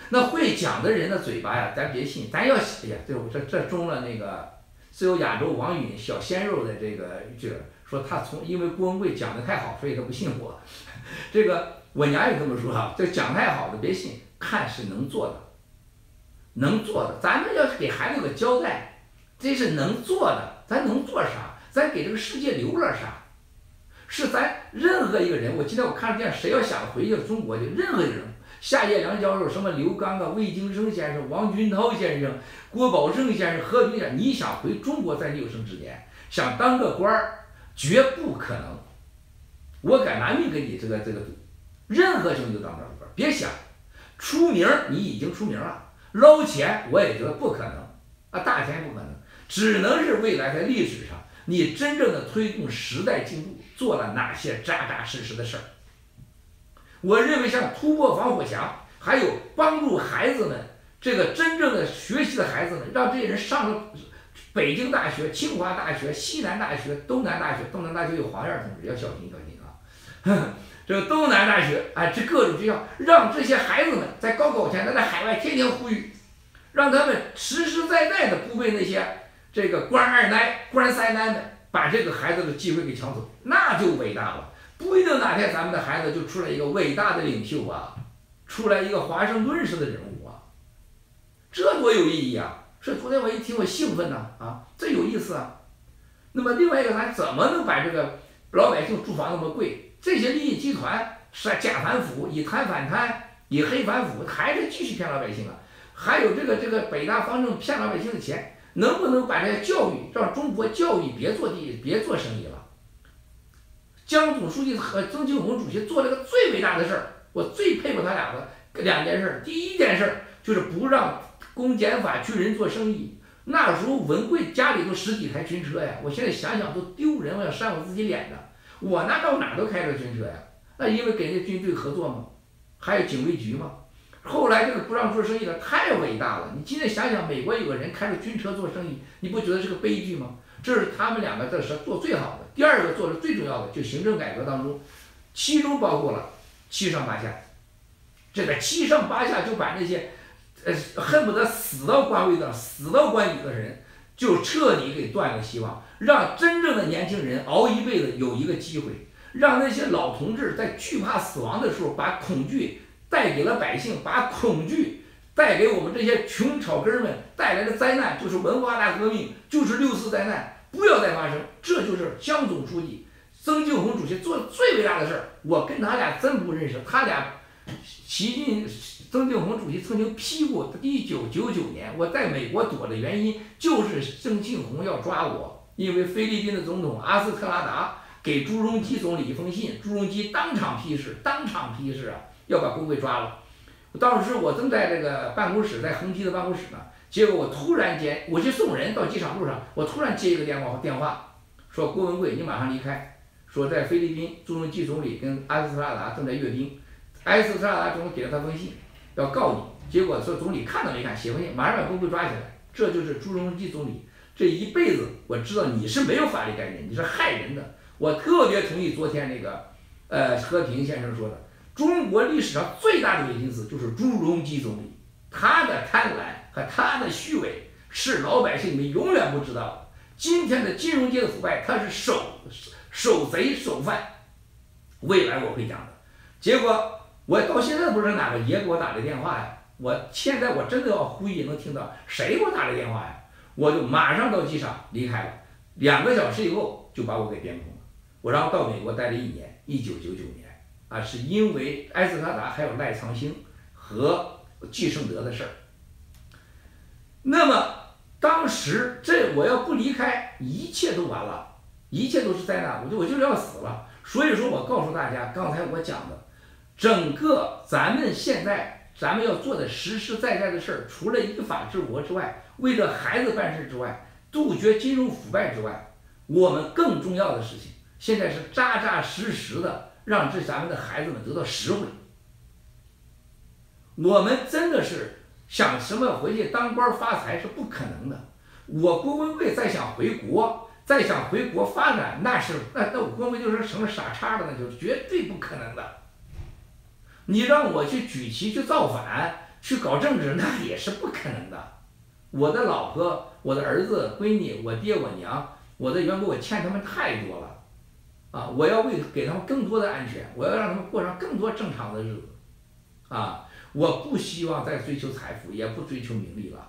B: 那会讲的人的嘴巴呀，咱别信，咱要哎呀，对我这这中了那个自由亚洲王允小鲜肉的这个这个。说他从因为郭文贵讲的太好，所以他不信我。这个我娘也这么说哈，这讲太好的别信，看是能做的，能做的。咱们要是给孩子个交代，这是能做的，咱能做啥？咱给这个世界留了啥？是咱任何一个人。我今天我看了电视，谁要想回去中国去任何一个人，夏叶良教授、什么刘刚啊、魏京生先生、王军涛先生、郭宝胜先生、何平先生，你想回中国在有生之年，想当个官儿？绝不可能，我敢拿命给你这个这个赌，任何兄弟都当不了官。别想出名，你已经出名了，捞钱我也觉得不可能啊，大钱不可能，只能是未来在历史上你真正的推动时代进步做了哪些扎扎实实的事儿。我认为像突破防火墙，还有帮助孩子们这个真正的学习的孩子们，让这些人上了。北京大学、清华大学、西南大学、东南大学，东南大学有黄燕同志，要小心小心啊！这个东南大学，哎，这各种学校，让这些孩子们在高考前，他在海外天天呼吁，让他们实实在在的不被那些这个官二奶、官三奶们把这个孩子的机会给抢走，那就伟大了。不一定哪天咱们的孩子就出来一个伟大的领袖啊，出来一个华盛顿式的人物啊，这多有意义啊！所以昨天我一听我兴奋呐，啊，这有意思啊。那么另外一个，咱怎么能把这个老百姓住房那么贵？这些利益集团是假反腐，以贪反贪，以黑反腐，还是继续骗老百姓啊？还有这个这个北大方正骗老百姓的钱，能不能把这个教育让中国教育别做地别做生意了？江总书记和曾庆红主席做了个最伟大的事儿，我最佩服他俩的两件事。第一件事就是不让。公检法军人做生意，那时候文贵家里头十几台军车呀，我现在想想都丢人，我要扇我自己脸的。我那到哪都开着军车呀，那因为跟人家军队合作嘛，还有警卫局嘛。后来这个不让做生意的太伟大了。你今天想想，美国有个人开着军车做生意，你不觉得是个悲剧吗？这是他们两个这是做最好的。第二个做的最重要的，就行政改革当中，其中包括了七上八下。这个七上八下就把那些，呃，恨不得死到官位的、死到官邸的人，就彻底给断了希望，让真正的年轻人熬一辈子有一个机会，让那些老同志在惧怕死亡的时候，把恐惧带给了百姓，把恐惧。带给我们这些穷草根们带来的灾难，就是文化大革命，就是六四灾难，不要再发生。这就是江总书记、曾庆红主席做的最伟大的事儿。我跟他俩真不认识，他俩，习近曾庆红主席曾经批过。一九九九年我在美国躲的原因，就是曾庆红要抓我，因为菲律宾的总统阿斯特拉达给朱镕基总理一封信，朱镕基当场批示，当场批示啊，要把工会抓了。当时我正在这个办公室，在横批的办公室呢，结果我突然间，我去送人到机场路上，我突然接一个电话，电话说郭文贵，你马上离开，说在菲律宾，朱镕基总理跟埃斯特拉达正在阅兵，埃斯特拉达总理给了他封信，要告你，结果说总理看都没看，写封信，马上把郭文贵抓起来，这就是朱镕基总理这一辈子，我知道你是没有法律概念，你是害人的，我特别同意昨天那个，呃，和平先生说的。中国历史上最大的伪君子就是朱镕基总理，他的贪婪和他的虚伪是老百姓们永远不知道。今天的金融界的腐败，他是守守贼守犯。未来我会讲的。结果我到现在不知道哪个爷给我打的电话呀？我现在我真的要呼吁能听到谁给我打的电话呀？我就马上到机场离开了。两个小时以后就把我给编控了。我然后到美国待了一年，一九九九年。啊，是因为埃斯特达还有赖昌星和季胜德的事儿。那么当时这我要不离开，一切都完了，一切都是灾难，我就我就要死了。所以说我告诉大家，刚才我讲的，整个咱们现在咱们要做的实实在在的事儿，除了依法治国之外，为了孩子办事之外，杜绝金融腐败之外，我们更重要的事情，现在是扎扎实实的。让这咱们的孩子们得到实惠。我们真的是想什么回去当官发财是不可能的。我郭文贵再想回国，再想回国发展，那是那那我郭文贵就是成了傻叉了，那就绝对不可能的。你让我去举旗去造反去搞政治，那也是不可能的。我的老婆、我的儿子、闺女、我爹、我娘、我的员工，我欠他们太多了。啊！我要为给他们更多的安全，我要让他们过上更多正常的日子，啊！我不希望再追求财富，也不追求名利了，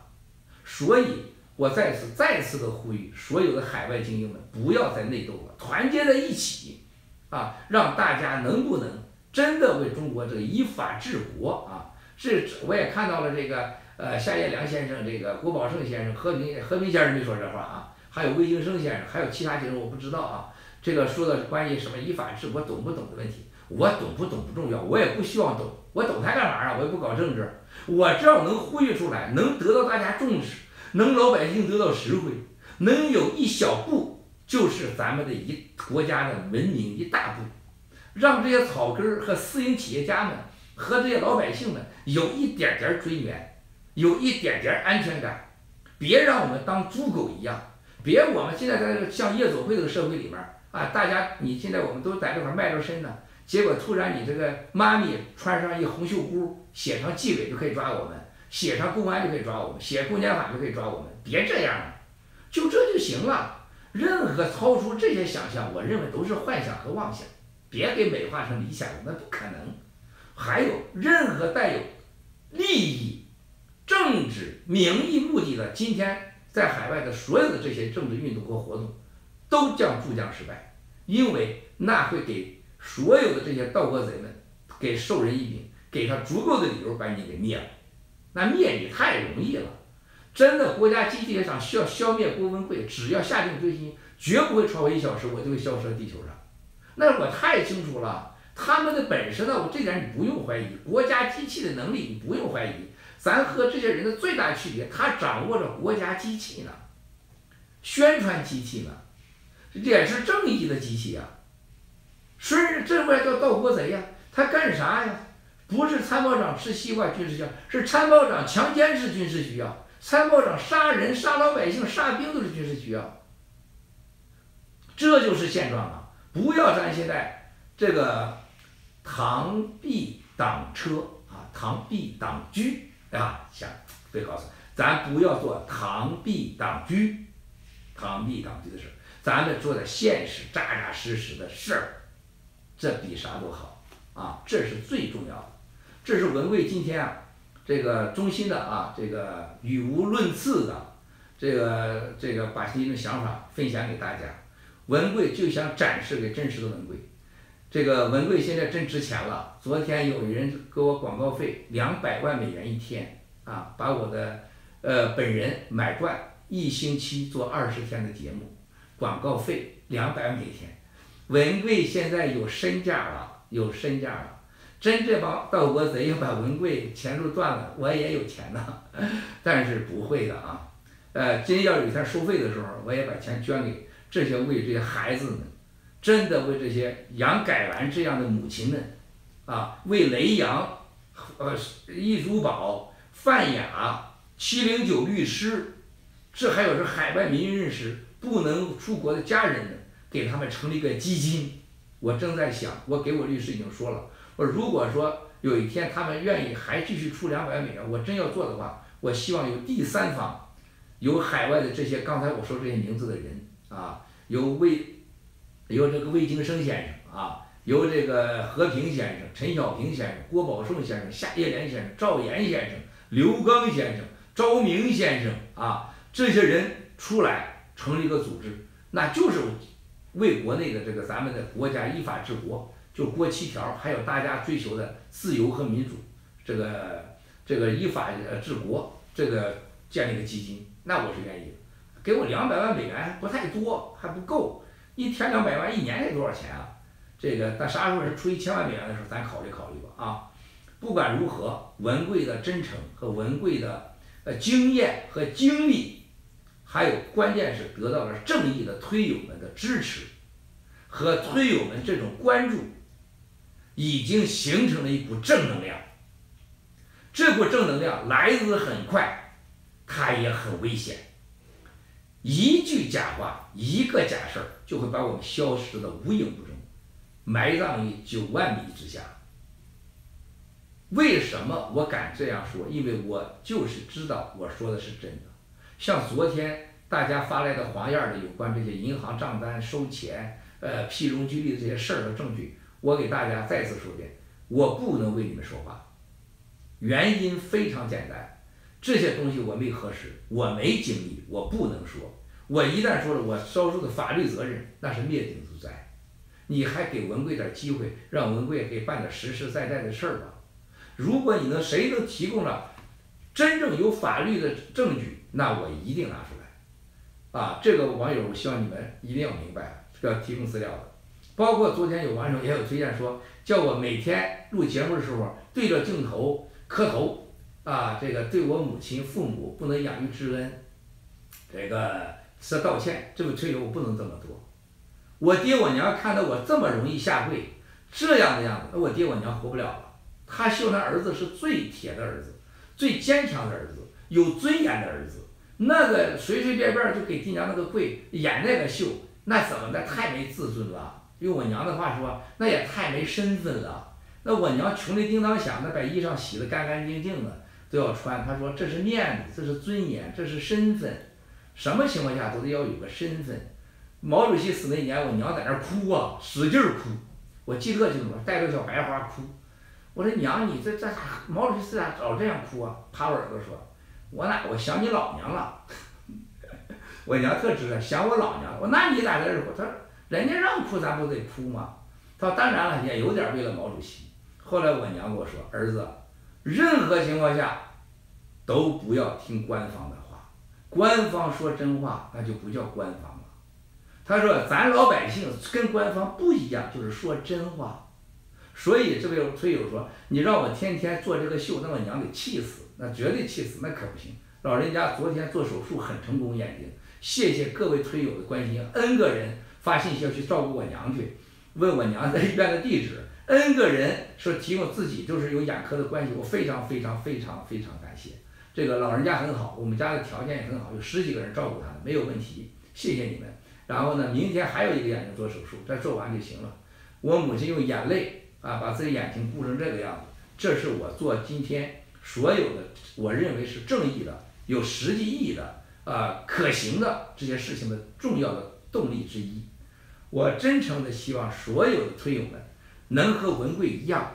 B: 所以我再次再次的呼吁所有的海外精英们，不要再内斗了，团结在一起，啊！让大家能不能真的为中国这个依法治国啊？这我也看到了这个呃夏叶良先生、这个郭宝胜先生、和平和平先生没说这话啊，还有魏京生先生，还有其他几个人我不知道啊。这个说的关于什么依法治国懂不懂的问题，我懂不懂不重要，我也不希望懂，我懂它干嘛啊？我也不搞政治，我只要能呼吁出来，能得到大家重视，能老百姓得到实惠，能有一小步，就是咱们的一国家的文明一大步，让这些草根儿和私营企业家们和这些老百姓们有一点点尊严，有一点点安全感，别让我们当猪狗一样，别我们现在在这像夜总会这个社会里面。啊，大家，你现在我们都在这块卖着身呢，结果突然你这个妈咪穿上一红袖箍，写上纪委就可以抓我们，写上公安就可以抓我们，写公检法就可以抓我们，别这样了，就这就行了。任何超出这些想象，我认为都是幻想和妄想，别给美化成理想，那不可能。还有任何带有利益、政治、名义目的的，今天在海外的所有的这些政治运动和活动。都将注将失败，因为那会给所有的这些盗国贼们给授人以柄，给他足够的理由把你给灭了。那灭你太容易了，真的国家机器想消消灭郭文贵，只要下定决心，绝不会超过一小时，我就会消失在地球上。那我太清楚了，他们的本事呢，我这点你不用怀疑，国家机器的能力你不用怀疑。咱和这些人的最大区别，他掌握着国家机器呢，宣传机器呢。这也是正义的机器啊，是这不叫盗国贼呀？他干啥呀？不是参谋长吃西瓜军事需要，是参谋长强奸是军事需要，参谋长杀人杀老百姓杀兵都是军事需要。这就是现状啊！不要咱现在这个螳臂挡车啊，螳臂挡车啊，想被告诉咱不要做螳臂挡车、螳臂挡车的事，咱们做点现实、扎扎实实的事儿，这比啥都好啊！这是最重要的。这是文贵今天啊，这个衷心的啊，这个语无伦次的，这个这个把一种想法分享给大家。文贵就想展示给真实的文贵，这个文贵现在真值钱了。昨天有人给我广告费两百万美元一天啊，把我的呃本人买断，一星期做二十天的节目，广告费两百万每天。文贵现在有身价了，有身价了。真这帮盗国贼要把文贵钱路断了，我也有钱呐，但是不会的啊。呃，真要有一天收费的时候，我也把钱捐给这些为这些孩子们，真的为这些杨改完这样的母亲们，啊，为雷洋，呃，易珠宝、范雅、七零九律师，这还有是海外民运认识不能出国的家人们，给他们成立一个基金。我正在想，我给我律师已经说了。我如果说有一天他们愿意还继续出两百美元，我真要做的话，我希望有第三方，有海外的这些刚才我说这些名字的人啊，有魏，有这个魏京生先生啊，有这个和平先生、陈小平先生、郭宝顺先生、夏叶莲先生、赵岩先生、刘刚先生、昭明先生啊，这些人出来成立一个组织，那就是为国内的这个咱们的国家依法治国。就国七条，还有大家追求的自由和民主，这个这个依法治国，这个建立个基金，那我是愿意的。给我两百万美元不太多，还不够，一天两百万，一年得多少钱啊？这个但啥时候是出一千万美元的时候，咱考虑考虑吧啊。不管如何，文贵的真诚和文贵的呃经验和经历，还有关键是得到了正义的推友们的支持和推友们这种关注。已经形成了一股正能量，这股正能量来得很快，它也很危险。一句假话，一个假事儿，就会把我们消失的无影无踪，埋葬于九万米之下。为什么我敢这样说？因为我就是知道我说的是真的。像昨天大家发来的黄燕的有关这些银行账单收钱、呃批容积率这些事儿和证据。我给大家再次说一遍，我不能为你们说话，原因非常简单，这些东西我没核实，我没经历，我不能说。我一旦说了，我遭受的法律责任那是灭顶之灾。你还给文贵点机会，让文贵给办点实实在在的事儿吧。如果你能谁能提供了真正有法律的证据，那我一定拿出来。啊，这个网友，我希望你们一定要明白，这个提供资料的。包括昨天有网友也有推荐说，叫我每天录节目的时候对着镜头磕头，啊，这个对我母亲、父母不能养育之恩，这个是道歉。这位推友我不能这么做。我爹我娘看到我这么容易下跪，这样的样子，那我爹我娘活不了了。他希望他儿子是最铁的儿子，最坚强的儿子，有尊严的儿子。那个随随便便就给爹娘那个跪演那个秀，那怎么的太没自尊了。用我娘的话说，那也太没身份了。那我娘穷的叮当响，那把衣裳洗得干干净净的都要穿。她说这是面子，这是尊严，这是身份。什么情况下都得要有个身份。毛主席死那年，我娘在那哭啊，使劲哭。我记特清楚，带着小白花哭。我说娘，你这这毛主席死咋老这样哭啊？趴我耳朵说，我哪我想你老娘了。我娘特直，想我老娘了。我那你咋在这哭？他说。人家让哭，咱不得哭吗？他说：“当然了，也有点为了毛主席。”后来我娘跟我说：“儿子，任何情况下都不要听官方的话，官方说真话，那就不叫官方了。”他说：“咱老百姓跟官方不一样，就是说真话。”所以这位推友说：“你让我天天做这个秀，那我娘得气死，那绝对气死，那可不行。”老人家昨天做手术很成功，眼睛。谢谢各位推友的关心，N 个人。发信息要去照顾我娘去，问我娘在医院的地址。N 个人说提供自己就是有眼科的关系，我非常非常非常非常感谢。这个老人家很好，我们家的条件也很好，有十几个人照顾他，没有问题。谢谢你们。然后呢，明天还有一个眼睛做手术，这做完就行了。我母亲用眼泪啊，把自己眼睛顾成这个样子，这是我做今天所有的我认为是正义的、有实际意义的、啊可行的这些事情的重要的动力之一。我真诚的希望所有的推友们能和文贵一样，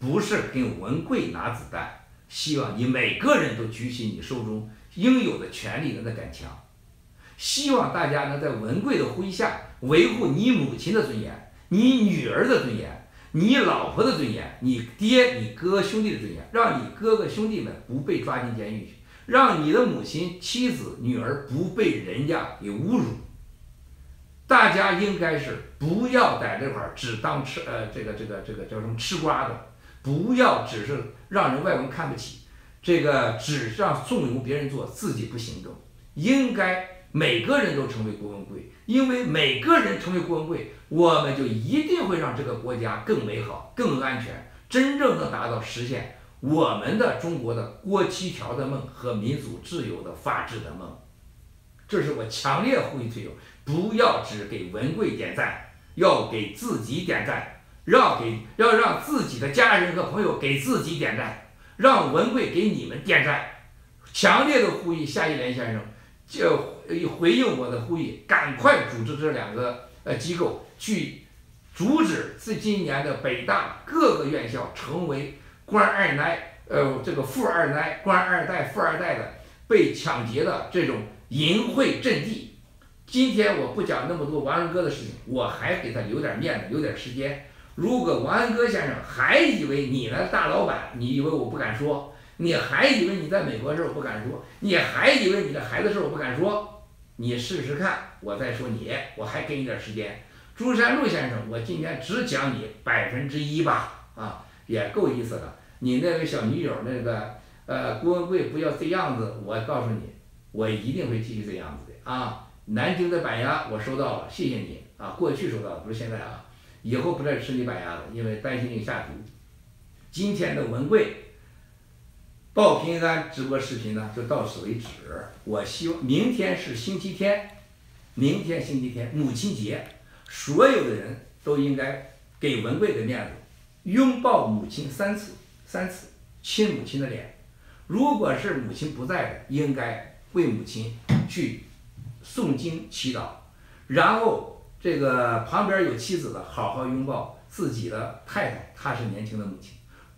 B: 不是跟文贵拿子弹，希望你每个人都举起你手中应有的权利，能在干强。希望大家能在文贵的麾下维护你母亲的尊严、你女儿的尊严、你老婆的尊严、你爹、你哥兄弟的尊严，让你哥哥兄弟们不被抓进监狱去，让你的母亲、妻子、女儿不被人家给侮辱。大家应该是不要在这块儿只当吃呃这个这个这个叫什么吃瓜的，不要只是让人外人看不起，这个只让纵容别人做，自己不行动。应该每个人都成为郭文贵，因为每个人成为郭文贵，我们就一定会让这个国家更美好、更安全，真正的达到实现我们的中国的国七条的梦和民主自由的法治的梦。这是我强烈呼吁推友，不要只给文贵点赞，要给自己点赞，让给要让自己的家人和朋友给自己点赞，让文贵给你们点赞。强烈的呼吁夏一莲先生，就回应我的呼吁，赶快组织这两个呃机构去阻止自今年的北大各个院校成为官二代呃这个富二代、官二代、富二代的被抢劫的这种。淫秽阵地，今天我不讲那么多王安哥的事情，我还给他留点面子，留点时间。如果王安哥先生还以为你呢大老板，你以为我不敢说，你还以为你在美国事我不敢说，你还以为你的孩子事我不敢说，你试试看，我再说你，我还给你点时间。朱山路先生，我今天只讲你百分之一吧，啊，也够意思了。你那个小女友那个，呃，郭文贵不要这样子，我告诉你。我一定会继续这样子的啊！南京的板鸭我收到了，谢谢你啊！过去收到的不是现在啊，以后不再吃你板鸭了，因为担心你下毒。今天的文贵报平安直播视频呢，就到此为止。我希望明天是星期天，明天星期天母亲节，所有的人都应该给文贵的面子，拥抱母亲三次，三次亲母亲的脸。如果是母亲不在的，应该。为母亲去诵经祈祷，然后这个旁边有妻子的，好好拥抱自己的太太，她是年轻的母亲。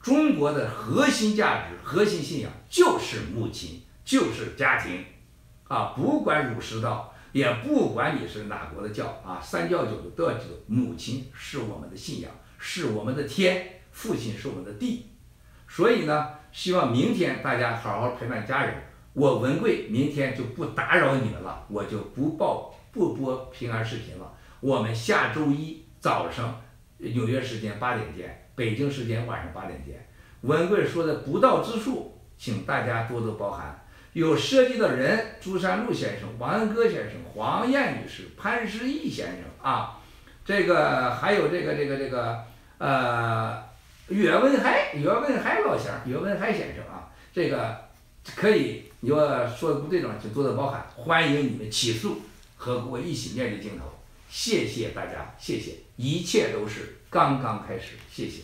B: 中国的核心价值、核心信仰就是母亲，就是家庭，啊，不管儒释道，也不管你是哪国的教啊，三教九流都要记住，母亲是我们的信仰，是我们的天，父亲是我们的地。所以呢，希望明天大家好好陪伴家人。我文贵明天就不打扰你们了，我就不报不播平安视频了。我们下周一早上纽约时间八点见，北京时间晚上八点见。文贵说的不到之处，请大家多多包涵。有涉及的人：朱山路先生、王安哥先生、黄燕女士、潘石屹先生啊，这个还有这个这个这个呃岳文海、岳文海老乡、岳文海先生啊，这个可以。你要说的不对的话，请多多包涵。欢迎你们起诉，和我一起面对镜头。谢谢大家，谢谢，一切都是刚刚开始，谢谢。